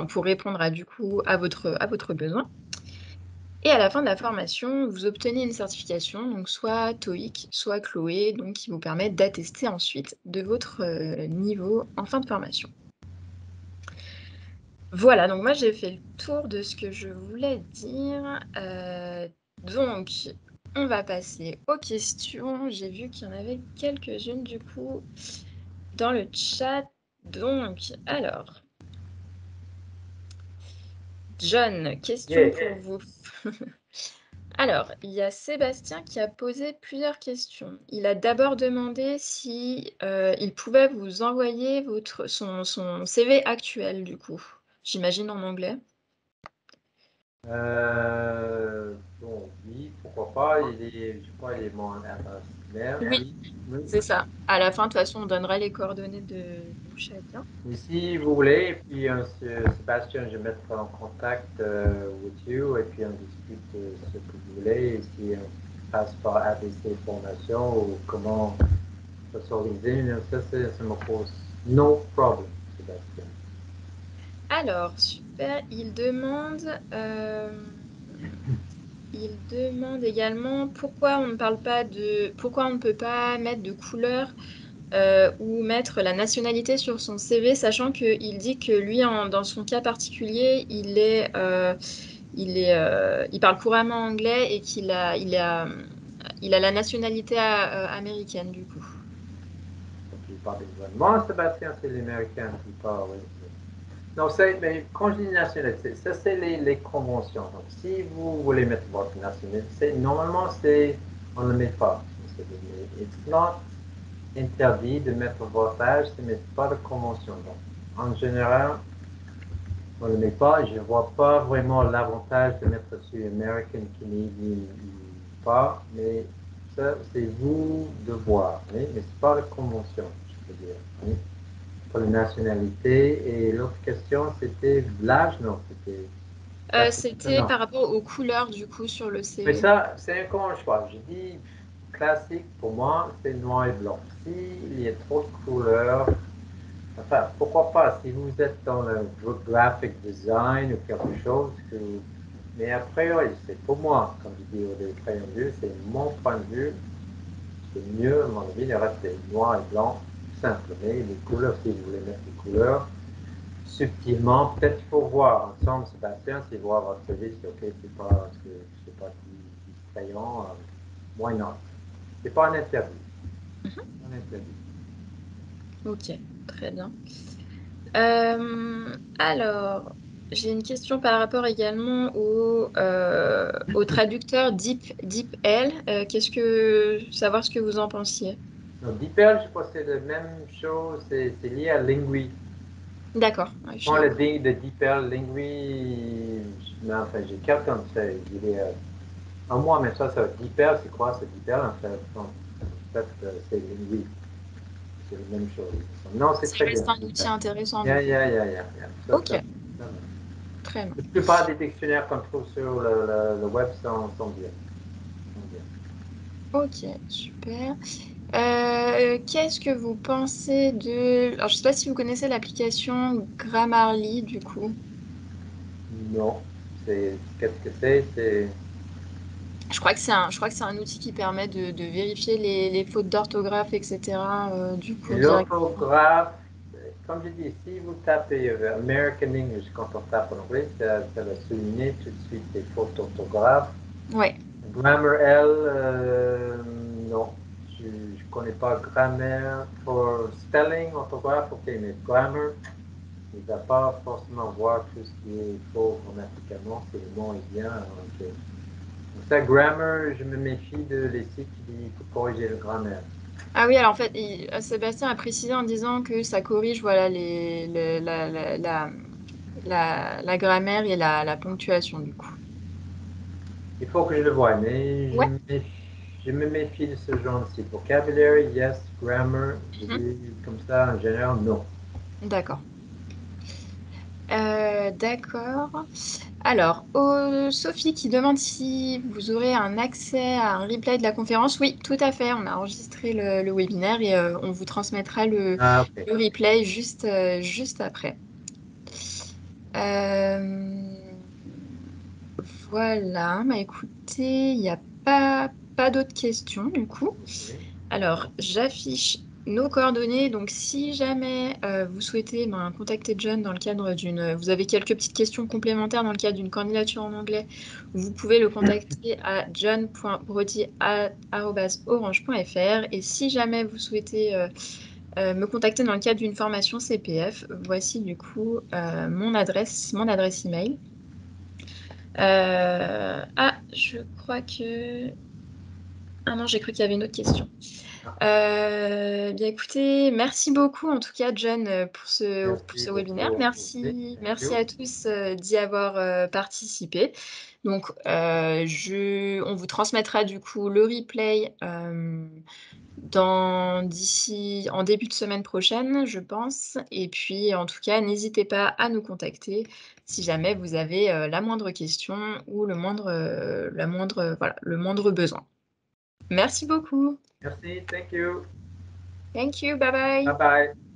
pour répondre à, du coup, à votre à votre besoin. Et à la fin de la formation, vous obtenez une certification, donc soit TOEIC, soit Chloé, donc qui vous permet d'attester ensuite de votre niveau en fin de formation. Voilà, donc moi j'ai fait le tour de ce que je voulais dire. Euh, donc, on va passer aux questions. J'ai vu qu'il y en avait quelques-unes du coup dans le chat. Donc, alors. John, question pour vous. alors, il y a Sébastien qui a posé plusieurs questions. Il a d'abord demandé si euh, il pouvait vous envoyer votre, son, son CV actuel du coup. J'imagine en anglais. Euh, bon, oui, pourquoi pas. Il est, je crois, il est mon Oui, oui. c'est ça. À la fin, de toute façon, on donnera les coordonnées de, chacun. Et si vous voulez, et puis euh, Sébastien, je mettrai en contact euh, with you et puis on discute euh, ce que vous voulez. Et si on passe par ABC Formation ou comment s'organiser, ça, ça me pose no problem, Sébastien. Alors, super, il demande, euh, il demande également pourquoi on ne parle pas de, pourquoi on ne peut pas mettre de couleur euh, ou mettre la nationalité sur son CV, sachant qu'il dit que lui, dans son cas particulier, il est, euh, il est, il parle couramment anglais et qu'il a, il a, il a la nationalité américaine du coup. Donc, il parle des Sébastien, c'est l'américain qui parle. Non, mais quand je dis nationalité, ça c'est les, conventions. Donc, si vous voulez mettre votre nationalité, normalement c'est, on ne le met pas. It's not interdit de mettre votre âge, ce n'est pas de convention. Donc, en général, on ne le met pas. Je ne vois pas vraiment l'avantage de mettre sur American, Canadian ou pas, mais ça c'est vous de voir. Mais, ce n'est pas de convention, je peux dire pour la nationalité. Et l'autre question, c'était l'âge, non C'était euh, c'était par rapport aux couleurs, du coup, sur le CV. Mais ça, c'est un grand choix. Je dis classique, pour moi, c'est noir et blanc. S'il y a trop de couleurs, enfin, pourquoi pas, si vous êtes dans le graphic design ou quelque chose, que... mais après, oui, c'est pour moi, comme je dis au crayon de c'est mon point de vue, c'est mieux, à mon avis, de rester noir et blanc simple, mais les couleurs, si vous voulez mettre des couleurs, subtilement, peut-être qu'il faut voir ensemble, Sébastien, si voir votre CV, c'est ok, c'est pas, c'est pas distrayant, euh, why not? C'est pas un interdit. Mhm. un interdit. Ok, très bien. Euh, alors, j'ai une question par rapport également au, euh, au traducteur Deep, DeepL. Euh, Qu'est-ce que savoir ce que vous en pensiez? Donc, DeepL, je crois que c'est la même chose, c'est lié à Lingui. D'accord. je prends le ding de DeepL, Lingui, enfin, j'ai quelqu'un de ça, il est en moi, mais ça, ça DeepL, c'est quoi, c'est DeepL, en fait, en fait euh, c'est Lingui. C'est la même chose. Non, c'est très bien. C'est un outil intéressant. Yeah, yeah, yeah, yeah, ok. très bien. La plupart des dictionnaires qu'on trouve sur le, le, web sont, sont bien. Ok, super. Euh, qu'est-ce que vous pensez de... Alors, je ne sais pas si vous connaissez l'application Grammarly, du coup. Non. Qu'est-ce que c'est Je crois que c'est un, je crois que c'est un outil qui permet de, de vérifier les, les fautes d'orthographe, etc. Euh, du coup, L'orthographe, comme je dis, si vous tapez euh, American English quand on tape en anglais, ça, ça va souligner tout de suite les fautes d'orthographe. Ouais. Grammar L, non je ne connais pas grammaire. Pour spelling, orthographe, ok, mais grammar, il ne va pas forcément voir tout ce qui est faux grammaticalement, si le mot est bien. ok. Donc ça, grammar, je me méfie de les sites qui disent faut corriger le grammaire. Ah oui, alors en fait, euh, Sébastien a précisé en disant que ça corrige voilà, les, la, la, la, la, grammaire et la, ponctuation du coup. Il faut que je le voie, mais je me méfie je me méfie de ce genre de site. Vocabulary, yes. Grammar, mm -hmm. comme ça, en général, non. D'accord. Euh, D'accord. Alors, Sophie qui demande si vous aurez un accès à un replay de la conférence. Oui, tout à fait. On a enregistré le, webinaire et on vous transmettra le, Ah, le replay juste, juste après. voilà, bah, écoutez, il n'y a pas, pas d'autres questions du coup. Alors, j'affiche nos coordonnées. Donc, si jamais euh, vous souhaitez ben, contacter John dans le cadre d'une... Vous avez quelques petites questions complémentaires dans le cadre d'une candidature en anglais, vous pouvez le contacter à john.brody.orange.fr. Et si jamais vous souhaitez euh, euh, me contacter dans le cadre d'une formation CPF, voici du coup mon adresse, mon adresse email. ah, je crois que... Ah non, j'ai cru qu'il y avait une autre question. Euh, bien écoutez, merci beaucoup en tout cas John euh, pour ce, pour ce webinaire. Merci, merci à tous euh, d'y avoir participé. Donc, je, on vous transmettra du coup le replay dans d'ici en début de semaine prochaine, je pense. Et puis, en tout cas, n'hésitez pas à nous contacter si jamais vous avez la moindre question ou le moindre, la moindre, voilà, le moindre besoin. Merci beaucoup. Merci, thank you. Thank you, bye bye. Bye bye.